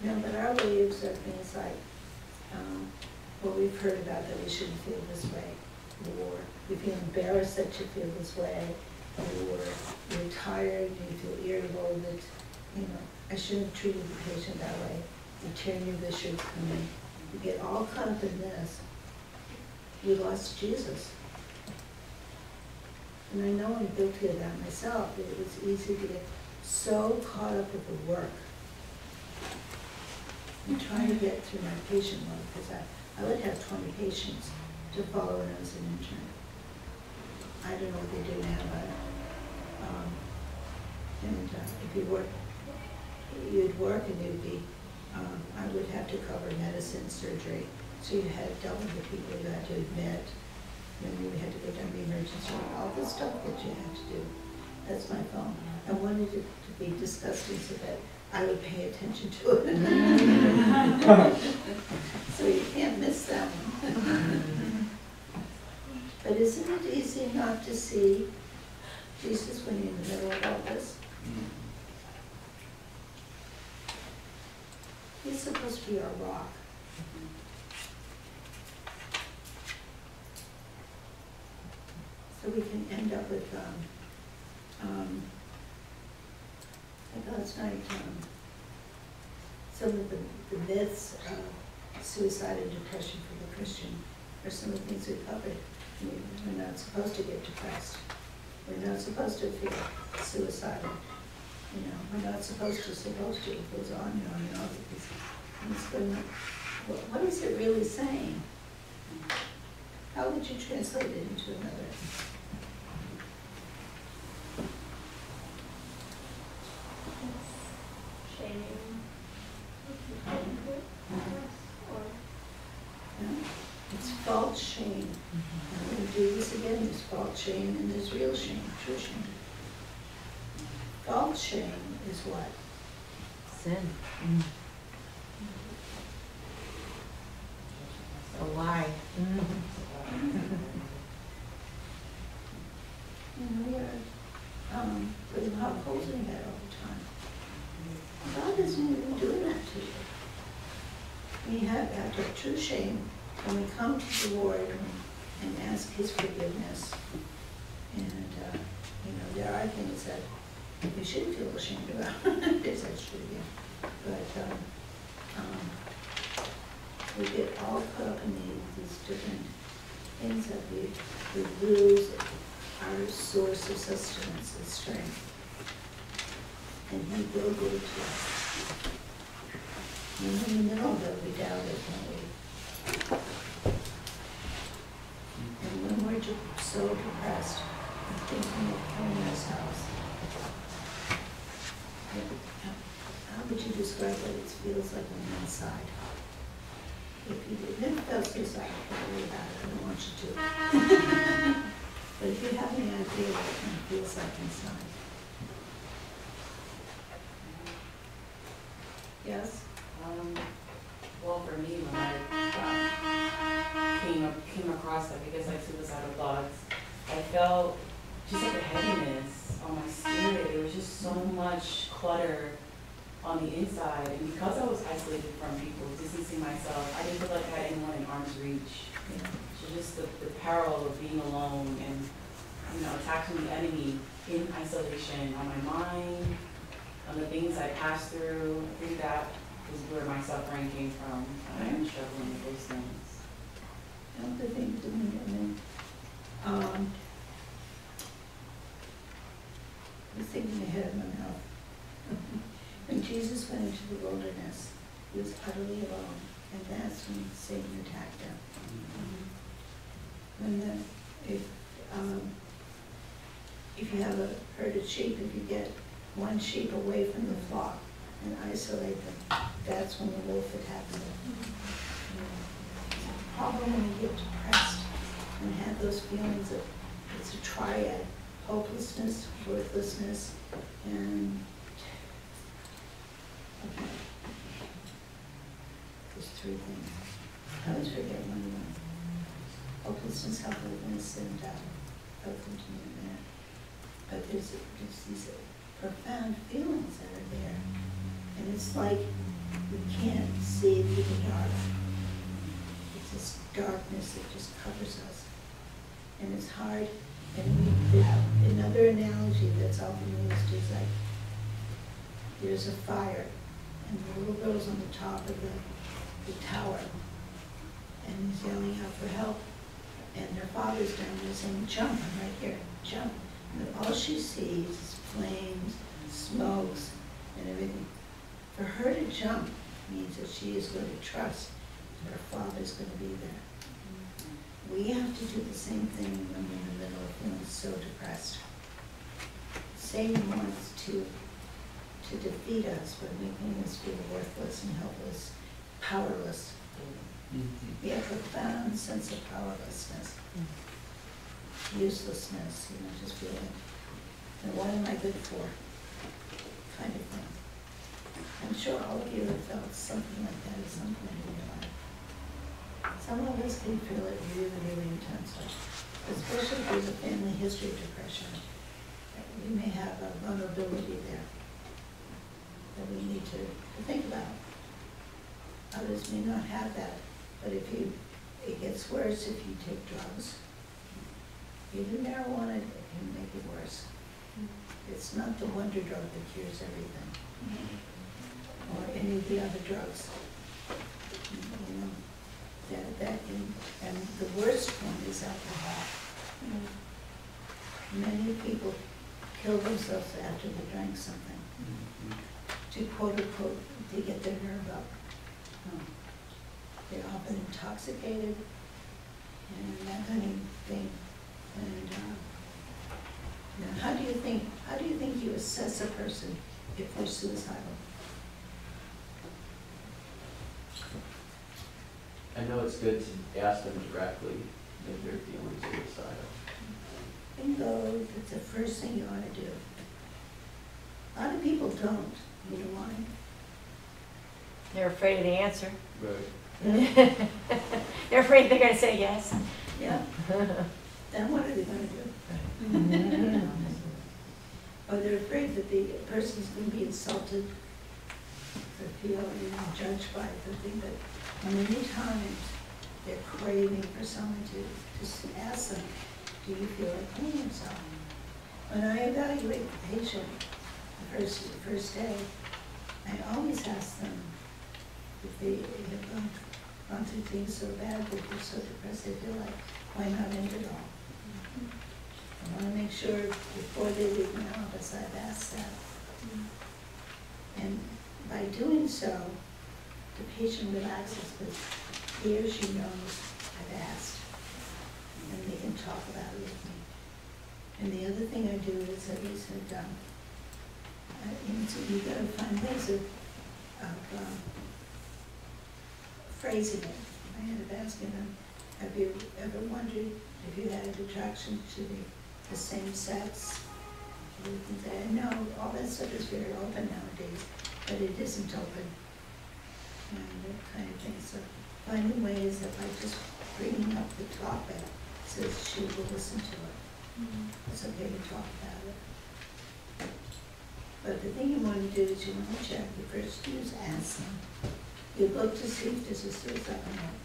No, but our waves are things like, um, what we've heard about that we shouldn't feel this way, or you feel embarrassed that you feel this way, or you're tired, you feel irritable that, you know, I shouldn't treated the patient that way, you turn your vicious coming, you get all caught up in this. We lost Jesus. And I know I'm guilty of that myself, it was easy to get so caught up with the work. I'm trying to get through my patient load because I I would have twenty patients to follow when I was an intern. I don't know what they do now, but, um, and uh, if you work, you'd work and you'd be, um, I would have to cover medicine, surgery, so you had double the people you had to admit, then you had to go down the emergency room, all the stuff that you had to do. That's my phone. I wanted it to be disgusting so that I would pay attention to it. So you can't miss that one. But isn't it easy not to see Jesus when you're in the middle of all this? He's supposed to be our rock. So we can end up with, um, um, like last night, um, some of the, the myths of suicide and depression for the Christian are some of the things we covered. I We're not supposed to get depressed. We're not supposed to feel suicidal. You know, we're not supposed to, supposed to, it goes on and on and on. it's going, what, what is it really saying? How would you translate it into another?
Shame. Or
you know? It's false shame. And we're gonna do this again, there's false shame and there's real shame, true shame. False shame is what?
Sin. A lie.
You know, we are, um, with hot holes in head all the time. God isn't even doing that to you. We have, have to have true shame when we come to the Lord and- ask His forgiveness. And, uh, you know, there are things that we shouldn't feel ashamed about, that's true, yeah. But, um, um, we get all caught up in these, different things that we, we lose our source of sustenance and strength. And He will it to us. And in the middle of it, we doubt it? And when we're ju- so depressed and thinking of killing ourselves, how how would you describe what it feels like on the inside? If you did, never felt suicidal, don't worry about it, I don't want you to. But if you have any idea what it kind of feels like inside. Yes?
Um, well, for me, when I uh, came, came across, like, I guess, like suicidal thoughts, I felt just like a heaviness on my spirit. There was just so much clutter on the inside, and because I was isolated from people, distancing myself, I didn't feel like I had anyone in arm's reach. So just the, the peril of being alone and, you know, attacking the enemy in isolation on my mind, on the things I passed through, I think that is where my suffering came from. I am struggling with those things.
Other things, I mean, I mean, um, I was thinking ahead of my mouth. When Jesus went into the wilderness, he was utterly alone, and that's when Satan attacked him. When the, if, um, if you have a herd of sheep, if you get one sheep away from the flock and isolate them, that's when the wolf attacked them. Problem when you get depressed and have those feelings of, it's a triad, hopelessness, worthlessness, and. There's three things. I always forget one of them. Hopelessness, helplessness, and doubt. I'll a minute. But there's, there's these profound feelings that are there. And it's like we can't see through the dark. It's this darkness that just covers us. And it's hard, and we, the- another analogy that's often used is like, there's a fire, and the little girl's on the top of the, the tower, and is yelling out for help, and her father's down there saying, jump, I'm right here, jump. And all she sees is flames, smokes, and everything. For her to jump means that she is going to trust their father's gonna be there. We have to do the same thing when we're in the middle of feeling so depressed. Satan wants to, to defeat us by making us feel worthless and helpless, powerless. Mm-hmm. We have a profound sense of powerlessness, uselessness, you know, just feeling, what am I good for? Kind of thing. I'm sure all of you have felt something like that at some point in your life. Some of us can feel it really, really intensely, especially if there's a family history of depression. We may have a vulnerability there that we need to to think about. Others may not have that, but if you, it gets worse if you take drugs. Even marijuana, can make it worse. It's not the wonder drug that cures everything, mm-hmm. Or any of the other drugs. You know, that, that can, and the worst one is alcohol. Many people kill themselves after they drank something, to quote unquote, to get their nerve up. No. They're often intoxicated and that kind of thing. And, uh, now, how do you think, how do you think you assess a person if they're suicidal?
I know it's good to ask them directly if they're feeling suicidal.
Bingo, that's the first thing you ought to do. A lot of people don't, you know why?
They're afraid of the answer.
Right.
They're afraid they're gonna say yes.
Yeah, then what are they gonna do? Or they're afraid that the person's gonna be insulted, or feel, you know, judged by the thing that, many times they're craving for someone to, to ask them, do you feel like killing yourself? When I evaluate the patient, the first, the first day, I always ask them if they have gone, gone through things so bad that they're so depressed, they feel like, why not end it all? I wanna make sure before they leave my office, I've asked that. Mm-hmm. And by doing so, the patient relaxes, he or she knows I've asked, and they can talk about it with me. And the other thing I do is, I said, um, I, you know, you gotta find ways of, of, um, phrasing it. I ended up asking them, have you ever wondered if you had an attraction to the, the same sex? You no, all that stuff is very open nowadays, but it isn't open. And that kind of thing, so finding ways that by just bringing up the topic, so she will listen to it. It's okay to talk about it. But the thing you want to do is you want to check, the first you is ask them. You look to see if there's a suicide note.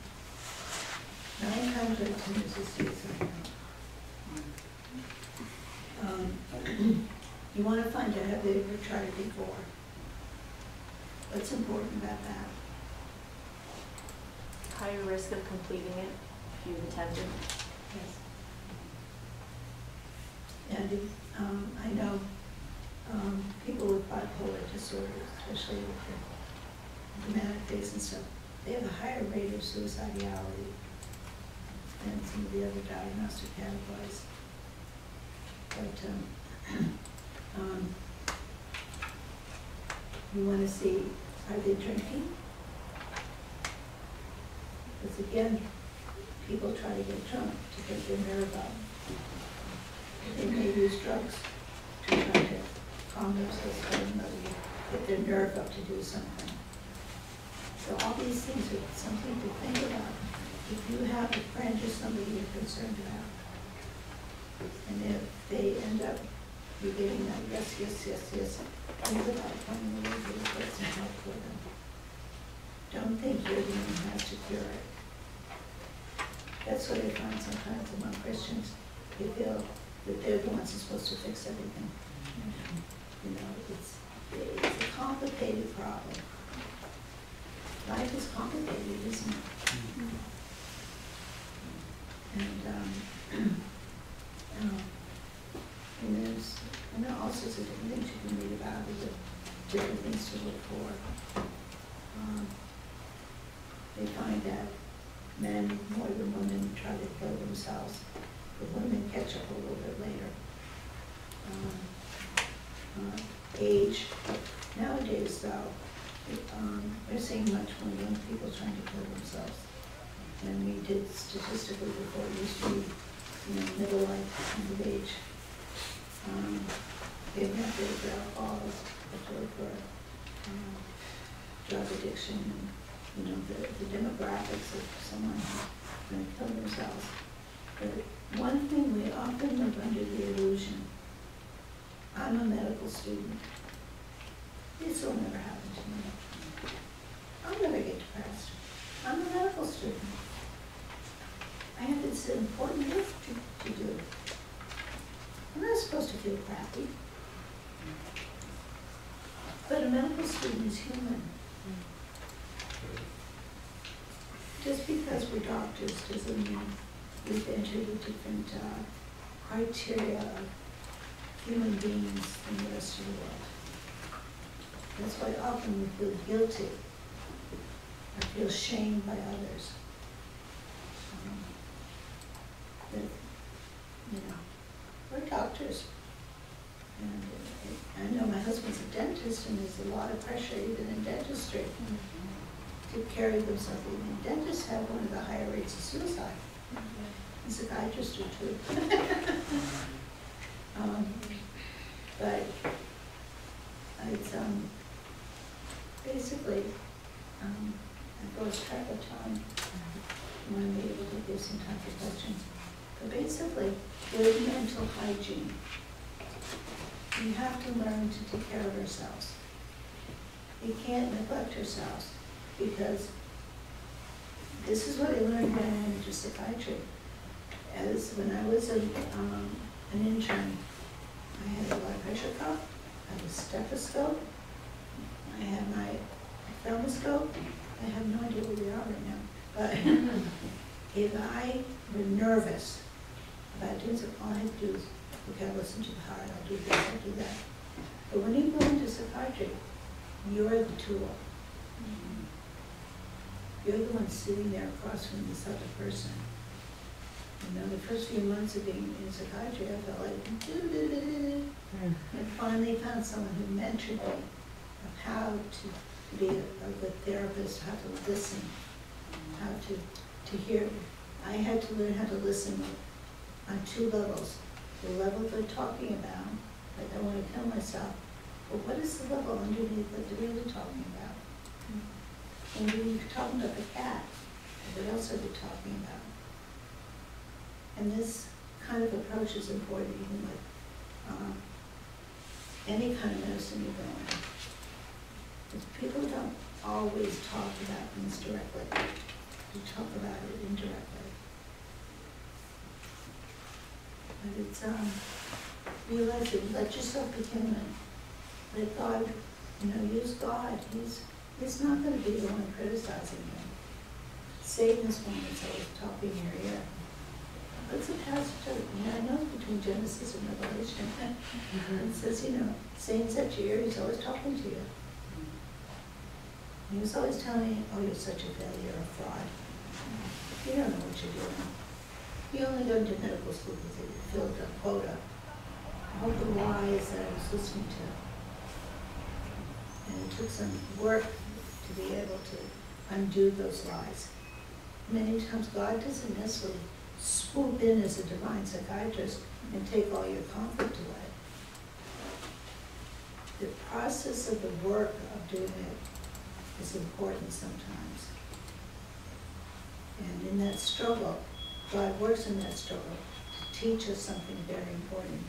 Nine times out of ten, there's a suicide note. Um, You want to find out, have they ever tried it before? What's important about that?
Higher risk of completing it if you've attempted.
Yes. And if, um, I know, um, people with bipolar disorder, especially with the dramatic phase and stuff, they have a higher rate of suicidality than some of the other diagnostic categories. But, um, um, you wanna see, are they drinking? Because again, people try to get drunk to get their nerve up. They may use drugs to try to calm themselves down, get their nerve up to do something. So all these things are something to think about. If you have a friend or somebody you're concerned about, and if they end up, you getting that yes, yes, yes, yes, Don't think you're the one who has to cure it. That's what I find sometimes among Christians. They feel that they're the ones who're supposed to fix everything. You know, it's, it's a complicated problem. Life is complicated, isn't it? And, um, um, and there's, there are all sorts of different things you can read about, different things to look for. Um, they find that men more than women try to kill themselves. The women catch up a little bit later. Um, uh, Age, nowadays though, it, um, we're seeing much more young people trying to kill themselves. than we did statistically before, it used to be, you know, middle life, middle age. Um, for, um, drug addiction and, you know, the, the demographics of someone who's gonna kill themselves. But one thing we often live under the illusion, I'm a medical student. This will never happen to me. I'll never get depressed. I'm a medical student. I have this important work to, to do. I'm not supposed to feel crappy. But a medical student is human. Just because we're doctors doesn't mean we've entered a different uh, criteria of human beings than the rest of the world. That's why often we feel guilty or feel shamed by others. Um, That, you know, we're doctors. And I know my husband's a dentist and there's a lot of pressure even in dentistry to carry themselves. Even dentists have one of the higher rates of suicide. And psychiatrists do too. Um, But it's, um, basically, um, I've lost track of time. I want to be able to give some time for questions. But basically, good mental hygiene. We have to learn to take care of ourselves. We can't neglect ourselves because this is what I learned when I went psychiatry. As when I was a, um, an intern, I had a blood pressure cuff, I had a stethoscope, I had my thermoscope. I have no idea where we are right now. But if I were nervous about doing something, all I had to do okay, I'll listen to the heart, I'll do this, I'll do that. But when you go into psychiatry, you're the tool. You're the one sitting there across from this other person. You know, the first few months of being in psychiatry, I felt like, and finally found someone who mentored me of how to be a a good therapist, how to listen, how to, to hear. I had to learn how to listen on two levels. The level they're talking about, I want to kill myself, but what is the level underneath that they're really talking about? And when you're talking about the cat, what else are they talking about? And this kind of approach is important even with um, any kind of medicine you go in. Because people don't always talk about things directly. They talk about it indirectly. But it's, um, realize it, let yourself be human. Let God, you know, use God. He's, he's not gonna be the one criticizing you. Satan is one that's always talking in your ear. What's the passage, yeah, I know it's between Genesis and Revelation. It says, you know, Satan's at your ear, he's always talking to you. He was always telling me, oh, you're such a failure, a fraud. You don't know what you're doing. You only go to medical school because you filled a quota. All the lies that I was listening to. And it took some work to be able to undo those lies. Many times God doesn't necessarily swoop in as a divine psychiatrist and take all your conflict away. The process of the work of doing it is important sometimes. And in that struggle, God works in that struggle teach us something very important.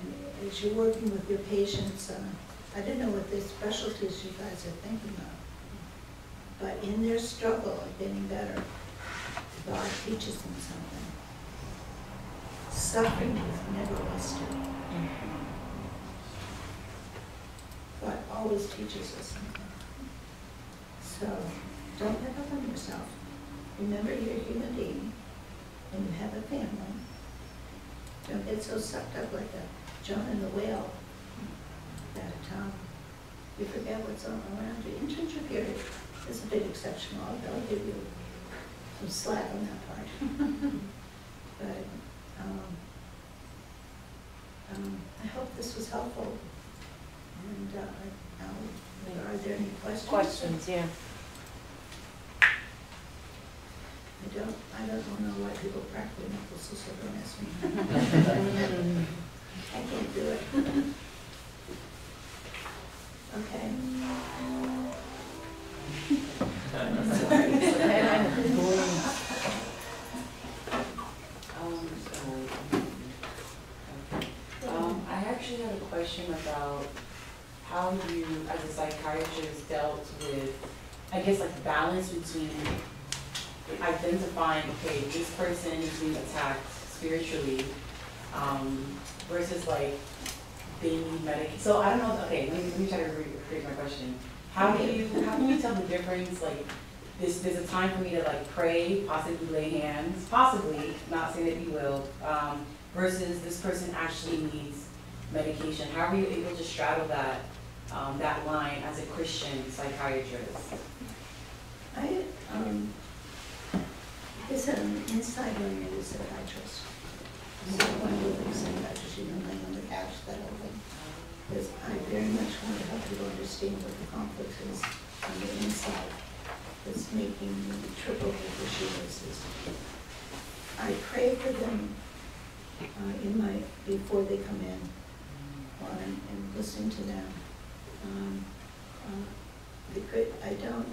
And as you're working with your patients, uh, I don't know what the specialties you guys are thinking of, but in their struggle of getting better, God teaches them something. Suffering is never wasted. God always teaches us something. So, don't give up on yourself. Remember, you're a human being, and you have a family. Don't get so sucked up like a John and the whale that um, you forget what's on around you. Internship period is a big exception. I'll I'll give you some slack on that part. But, um, um, I hope this was helpful. And, uh, now, are there any questions?
Questions, yeah.
I don't, I don't know why people crack their knuckles, so don't ask me. I can't do it. Okay.
Um, so, um, I actually had a question about how you, as a psychiatrist, dealt with, I guess, like the balance between identifying, okay, this person is being attacked spiritually, um, versus like they need medic, so I don't know, okay, let me, let me try to rephrase my question. How do you, how can you tell the difference, like, this, there's a time for me to like pray, possibly lay hands, possibly, not saying that you will, um, versus this person actually needs medication. How are you able to straddle that, um, that line as a Christian psychiatrist?
I, um, is an inside learning as a psychiatrist. So one of the things psychiatrists, you know, laying on the couch, that whole. Because I very much want to help people understand what the conflict is on the inside that's making me triple the issue is. I pray for them, uh, in my, before they come in, while I'm, and listening to them. Um, uh, I don't,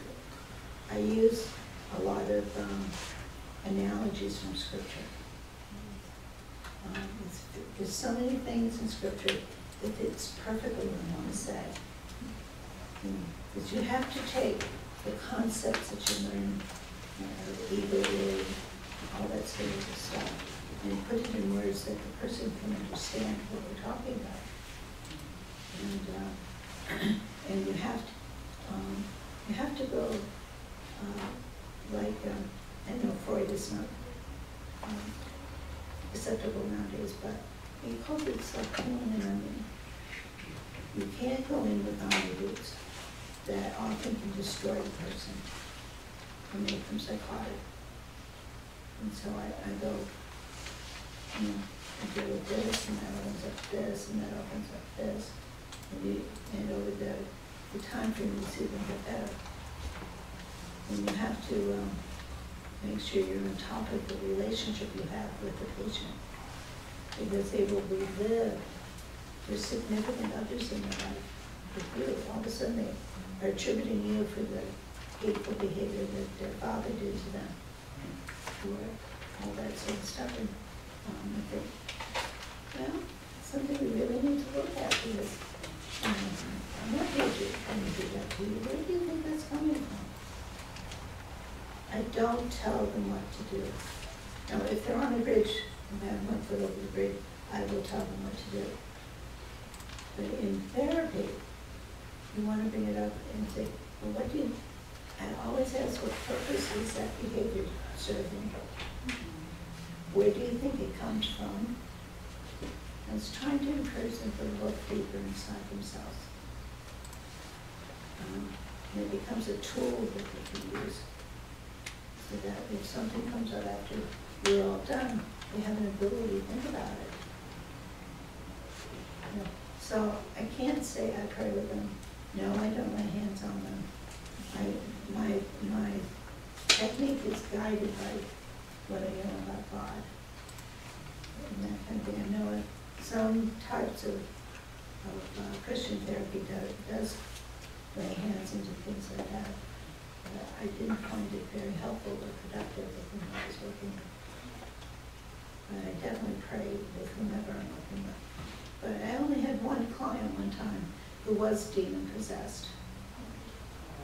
I use a lot of um, analogies from scripture. Um, There's so many things in scripture that it's perfectly what to say. Because you have to take the concepts that you learn, you know, all that sort of stuff, and put it in words that the person can understand what we're talking about. And, uh, and you have to, um, you have to go, uh, like, um, I know Freud is not, um, acceptable nowadays, but you call it like pulling an onion. You can't go in with roots that often can destroy the person and make them psychotic. And so I, I go, you know, I deal with this, and that opens up this, and that opens up this. And you, and over the, the time frame, you see them get better. And you have to, um, make sure you're on top of the relationship you have with the patient. Because they will relive their significant others in their life with you. All of a sudden, they are attributing you for the hateful behavior that their father did to them. Or all that sort of stuff. And, um, I think, well, something we really need to look at is, um, what did you, when you do that to you, where do you think that's coming from? I don't tell them what to do. Now, if they're on a bridge, and have one foot over the bridge, I will tell them what to do. But in therapy, you want to bring it up and say, well, what do you, I always ask, what purpose is that behavior serving? Where do you think it comes from? And it's trying to encourage them to look deeper inside themselves. Um, And it becomes a tool that they can use. So that if something comes up after you're all done, they have an ability to think about it. You So I can't say I pray with them, no, I don't lay hands on them. I, my, my technique is guided by what I know about God. And that kind of thing, I know some types of, of uh, Christian therapy does, does lay hands into things like that. But I didn't find it very helpful or productive when I was working. with. But I definitely pray with whomever I'm working with. But I only had one client one time who was demon possessed.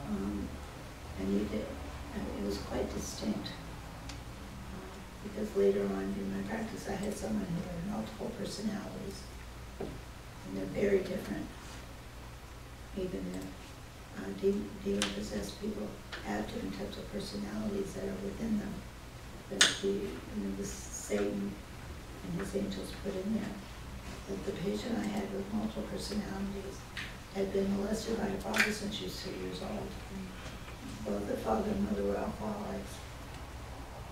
Um, and he did, and it was quite distinct. Because later on in my practice, I had someone who had multiple personalities. And they're very different. Even if uh, de- demon possessed people have different types of personalities that are within them. That the, you know, the Satan and his angels put in there. But the patient I had with multiple personalities had been molested by her father since she was two years old. both the father and mother were alcoholics.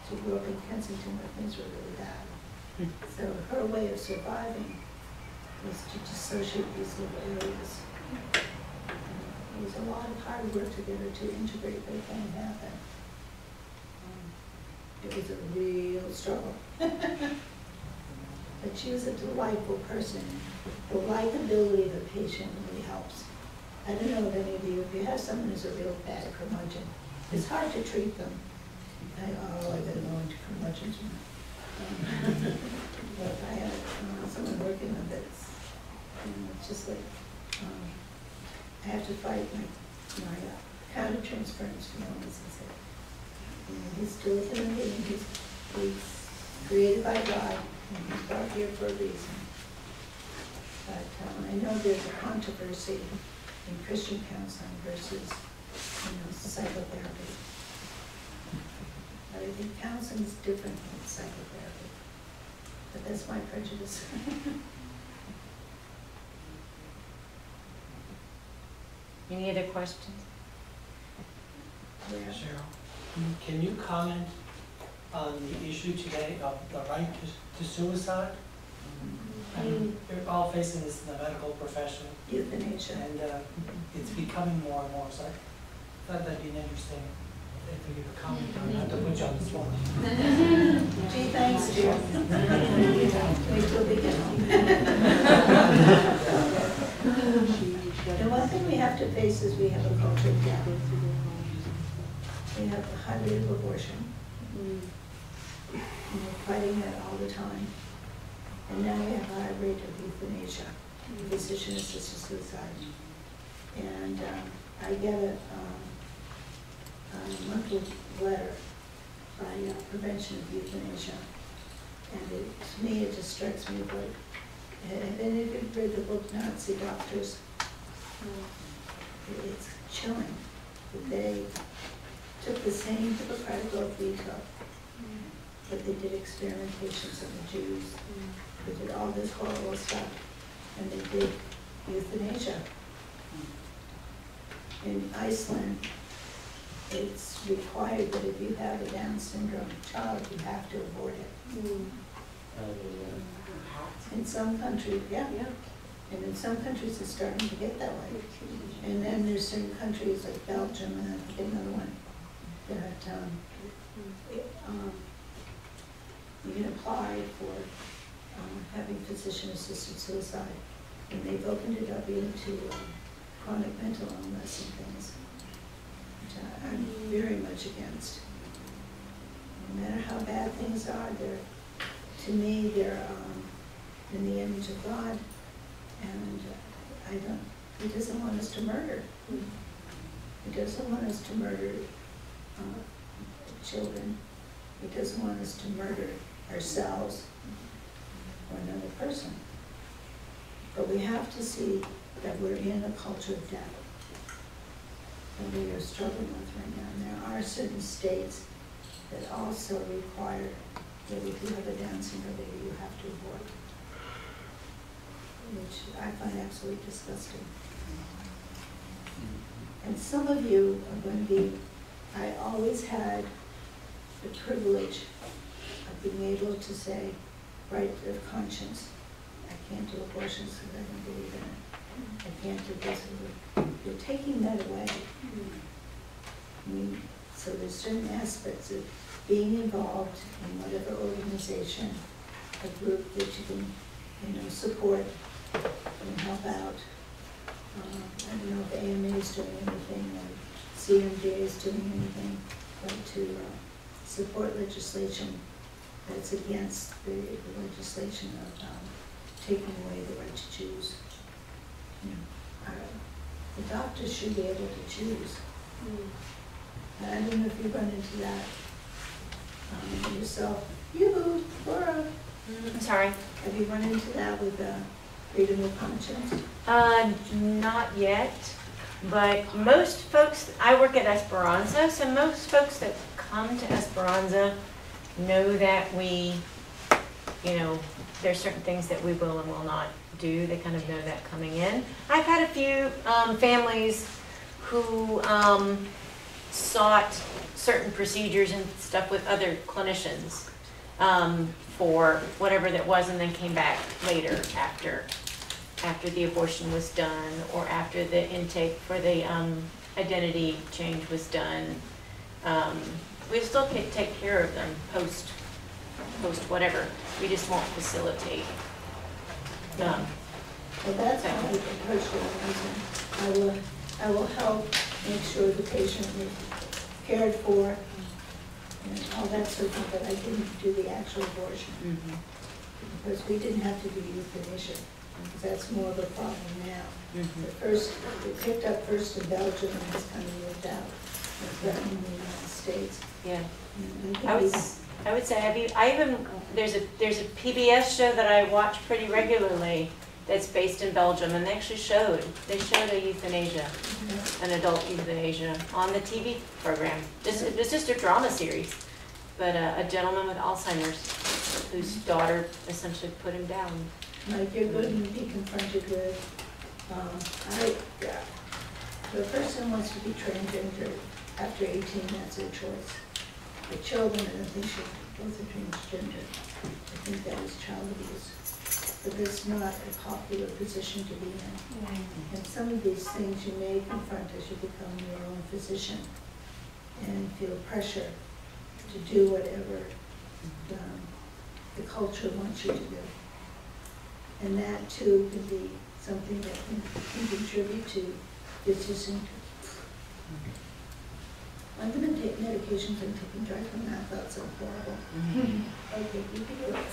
She grew up in Kensington where things were really bad. So her way of surviving was to dissociate these little areas. It was a lot of hard work to get her to integrate, but thing happen. Um, It was a real struggle. But she was a delightful person. The likability of a patient really helps. I don't know if any of you, if you have someone who's a real bad curmudgeon, it's hard to treat them. I, oh, I gotta go into curmudgeons. Um, But I had uh, someone working with it, it's, you know, it's just like, um, I have to fight my, my uh, counter transference said. You know, He's still human being, he's, he's created by God, and he's brought here for a reason. But um, I know there's a controversy in Christian counseling versus, you know, psychotherapy. But I think counseling is different than psychotherapy. But that's my prejudice.
Any other questions?
Yeah.
Cheryl, can you comment on the issue today of the right to, to suicide? I mean, we're all facing this in the medical profession,
Euthanasia.
and uh, it's becoming more and more, so I thought that'd be an interesting thing for you to comment on, not to put you on the spot.
Gee, thanks, dear. Wait till we get And one thing we have to face is we have a culture death. We have a high rate of abortion. And we're fighting that all the time. And now we have a high rate of euthanasia, physician-assisted suicide. And um, I get a um, a monthly letter by uh, Prevention of Euthanasia. And it, to me, it just strikes me like, have any of you read the book Nazi Doctors? It- It's chilling. that They took the same Hippocratic oath we took, but they did experimentations on the Jews. They did all this horrible stuff, and they did euthanasia. In Iceland, it's required that if you have a Down syndrome child, you have to abort it. Mm. In some countries, yeah, yeah, and in some countries, it's starting to get that way. And then there's certain countries like Belgium and another one that, um, it, um, you can apply for, um, having physician-assisted suicide. And they've opened it up even to, um, chronic mental illness and things, which I- I'm very much against. No matter how bad things are, they're, to me, they're, um, in the image of God. And I don't, he doesn't want us to murder. He doesn't want us to murder, uh, children. He doesn't want us to murder ourselves or another person. But we have to see that we're in a culture of death that we are struggling with right now. And there are certain states that also require that if you have a Down syndrome baby, you have to abort, which I find absolutely disgusting. Mm-hmm. And some of you are going to be, I always had the privilege of being able to say, right of conscience, I can't do abortions because I don't believe in it. I can't do this. You're taking that away. Mm-hmm. I mean, so there's certain aspects of being involved in whatever organization, a group that you can, you know, support and help out. Uh, I don't know if AMA is doing anything, or CMJ is doing anything, but to uh, support legislation that's against the the legislation of um, taking away the right to choose. You know, uh, The doctors should be able to choose. And I don't know if you run into that um, yourself. You, Laura,
I'm sorry.
have you run into that with uh, freedom of conscience?
Uh, not yet, but most folks, I work at Esperanza, so most folks that come to Esperanza know that we, you know, there's certain things that we will and will not do. They kind of know that coming in. I've had a few, um, families who, um, sought certain procedures and stuff with other clinicians um, for whatever that was, and then came back later after, after the abortion was done, or after the intake for the um, identity change was done. Um, We still can take care of them post, post whatever, we just won't facilitate. Um,
Well, that's how I approach it. I will, I will help make sure the patient is cared for and all that sort of thing, but I didn't do the actual abortion.
mhm,
Because we didn't have to do euthanasia, that's more of a problem now.
mhm.
The first, we picked up first in Belgium and it's kind of moved out. In the United States.
Yeah. I would,
think we-
s- I would say, I've e- I even, there's a, there's a PBS show that I watch pretty regularly that's based in Belgium, and they actually showed, they showed a euthanasia, an adult euthanasia, on the TV program. Just, it was just a drama series, but uh, a gentleman with Alzheimer's, whose daughter essentially put him down.
Like you're going to be confronted with, um, I, yeah, the person wants to be transgender after eighteen, that's their choice. The children, I think should, both are transgender. I think that is child abuse. But it's not a popular position to be in. And some of these things you may confront as you become your own physician and feel pressure to do whatever, um, the culture wants you to do. And that too can be something that can can contribute to decision. I'm gonna take medications and taking drugs when I felt so horrible. Okay, you can do it.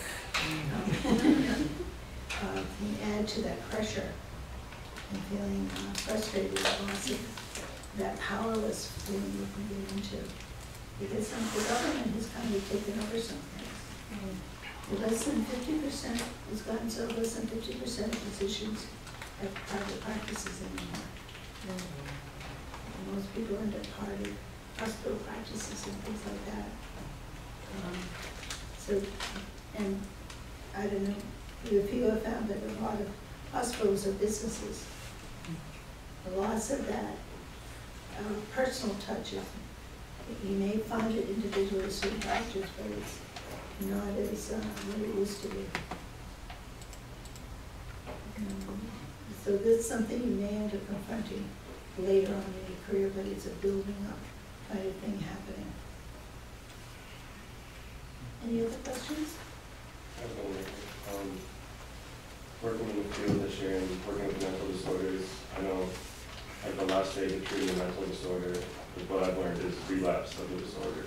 Um, uh, Can add to that pressure and feeling uh, frustrated, loss of that powerless feeling you can get into. Because some, the government has kind of taken over some things. Less than fifty percent, has gotten so less than fifty percent of physicians have private practices anymore. And Most people end up part hospital practices and things like that. Um, So, and I don't know, if you have found that a lot of hospitals are businesses. The loss of that uh, personal touches, you may find it individually certain doctors, but it's not as, uh, what it used to be. Um, So this is something you may end up confronting later on in your career, but it's a building up kind of thing happening. Any other questions?
I um, working in the field this year and working with mental disorders, I know at the last stage of treating a mental disorder, what I've learned is relapse of the disorder.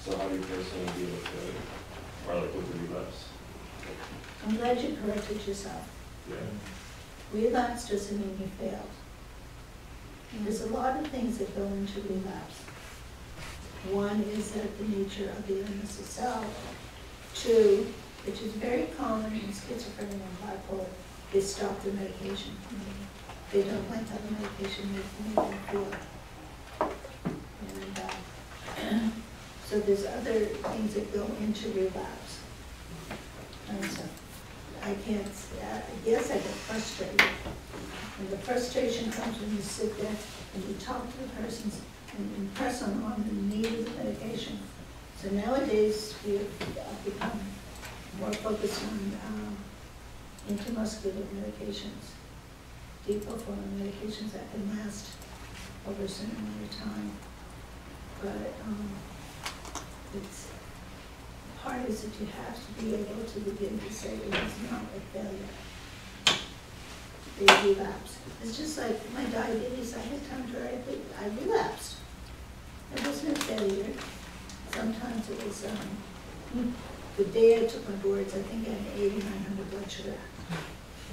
So how do you personally deal with the, or like with the relapse?
I'm glad you corrected yourself.
Yeah.
Relapse doesn't mean you failed. There's a lot of things that go into relapse. One is that the nature of the illness itself. Two, which is very common in schizophrenia and bipolar, is stop the medication. They don't like how the medication makes them feel. And, uh, so there's other things that go into relapse. And so, I can't, s- I guess I get frustrated. And the frustration comes when you sit there and you talk to the persons and impress on them the need of the medication. So nowadays, we've uh, become more focused on um, intramuscular medications, depot form medications that can last over a certain amount of time. But um, it's, part is that you have to be able to begin to say it is not a failure. They relapse. It's just like my diabetes, I had times where I, I relapsed. It wasn't a failure. Sometimes it was, um, the day I took my boards, I think I had eighty-nine hundred blood sugar.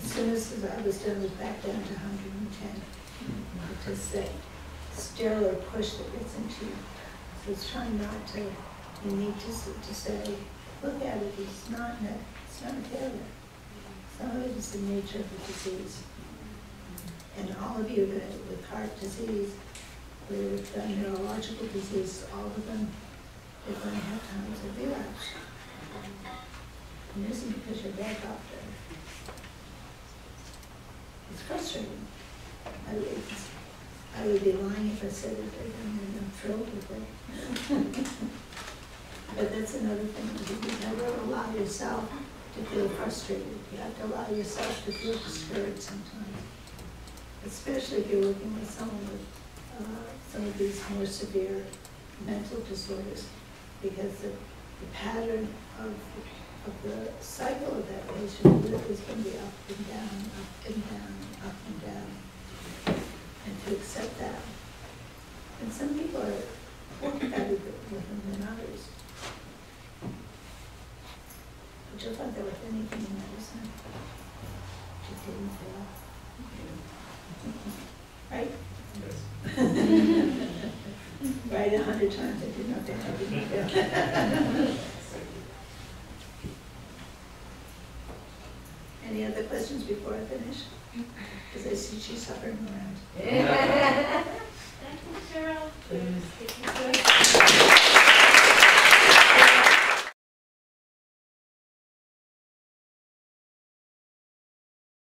As soon as I was done, it was back down to hundred and ten. It's that steroid push that gets into you. So it's trying not to, you need to, to say, look at it, it's not, a- it's not a failure. Some of it is the nature of the disease. And all of you that with heart disease, with neurological disease, all of them, they're going to have times of relapse. And it isn't because you're a doctor. It's frustrating. I- It's, I would be lying if I said and I'm thrilled with it. But that's another thing, you never allow yourself to feel frustrated, you have to allow yourself to feel discouraged sometimes. Especially if you're working with someone with, uh, some of these more severe mental disorders, because the, the pattern of, of the cycle of that patient is gonna be up and down, up and down, up and down. And to accept that. And some people are more compatible with them than others. But you'll find that with anything in medicine. Just didn't fail. Right? Right, a hundred times, I did not fail, I did not Any other questions before I finish? Because I see she's hovering around. Yeah.
Thank you, Cheryl.
Please.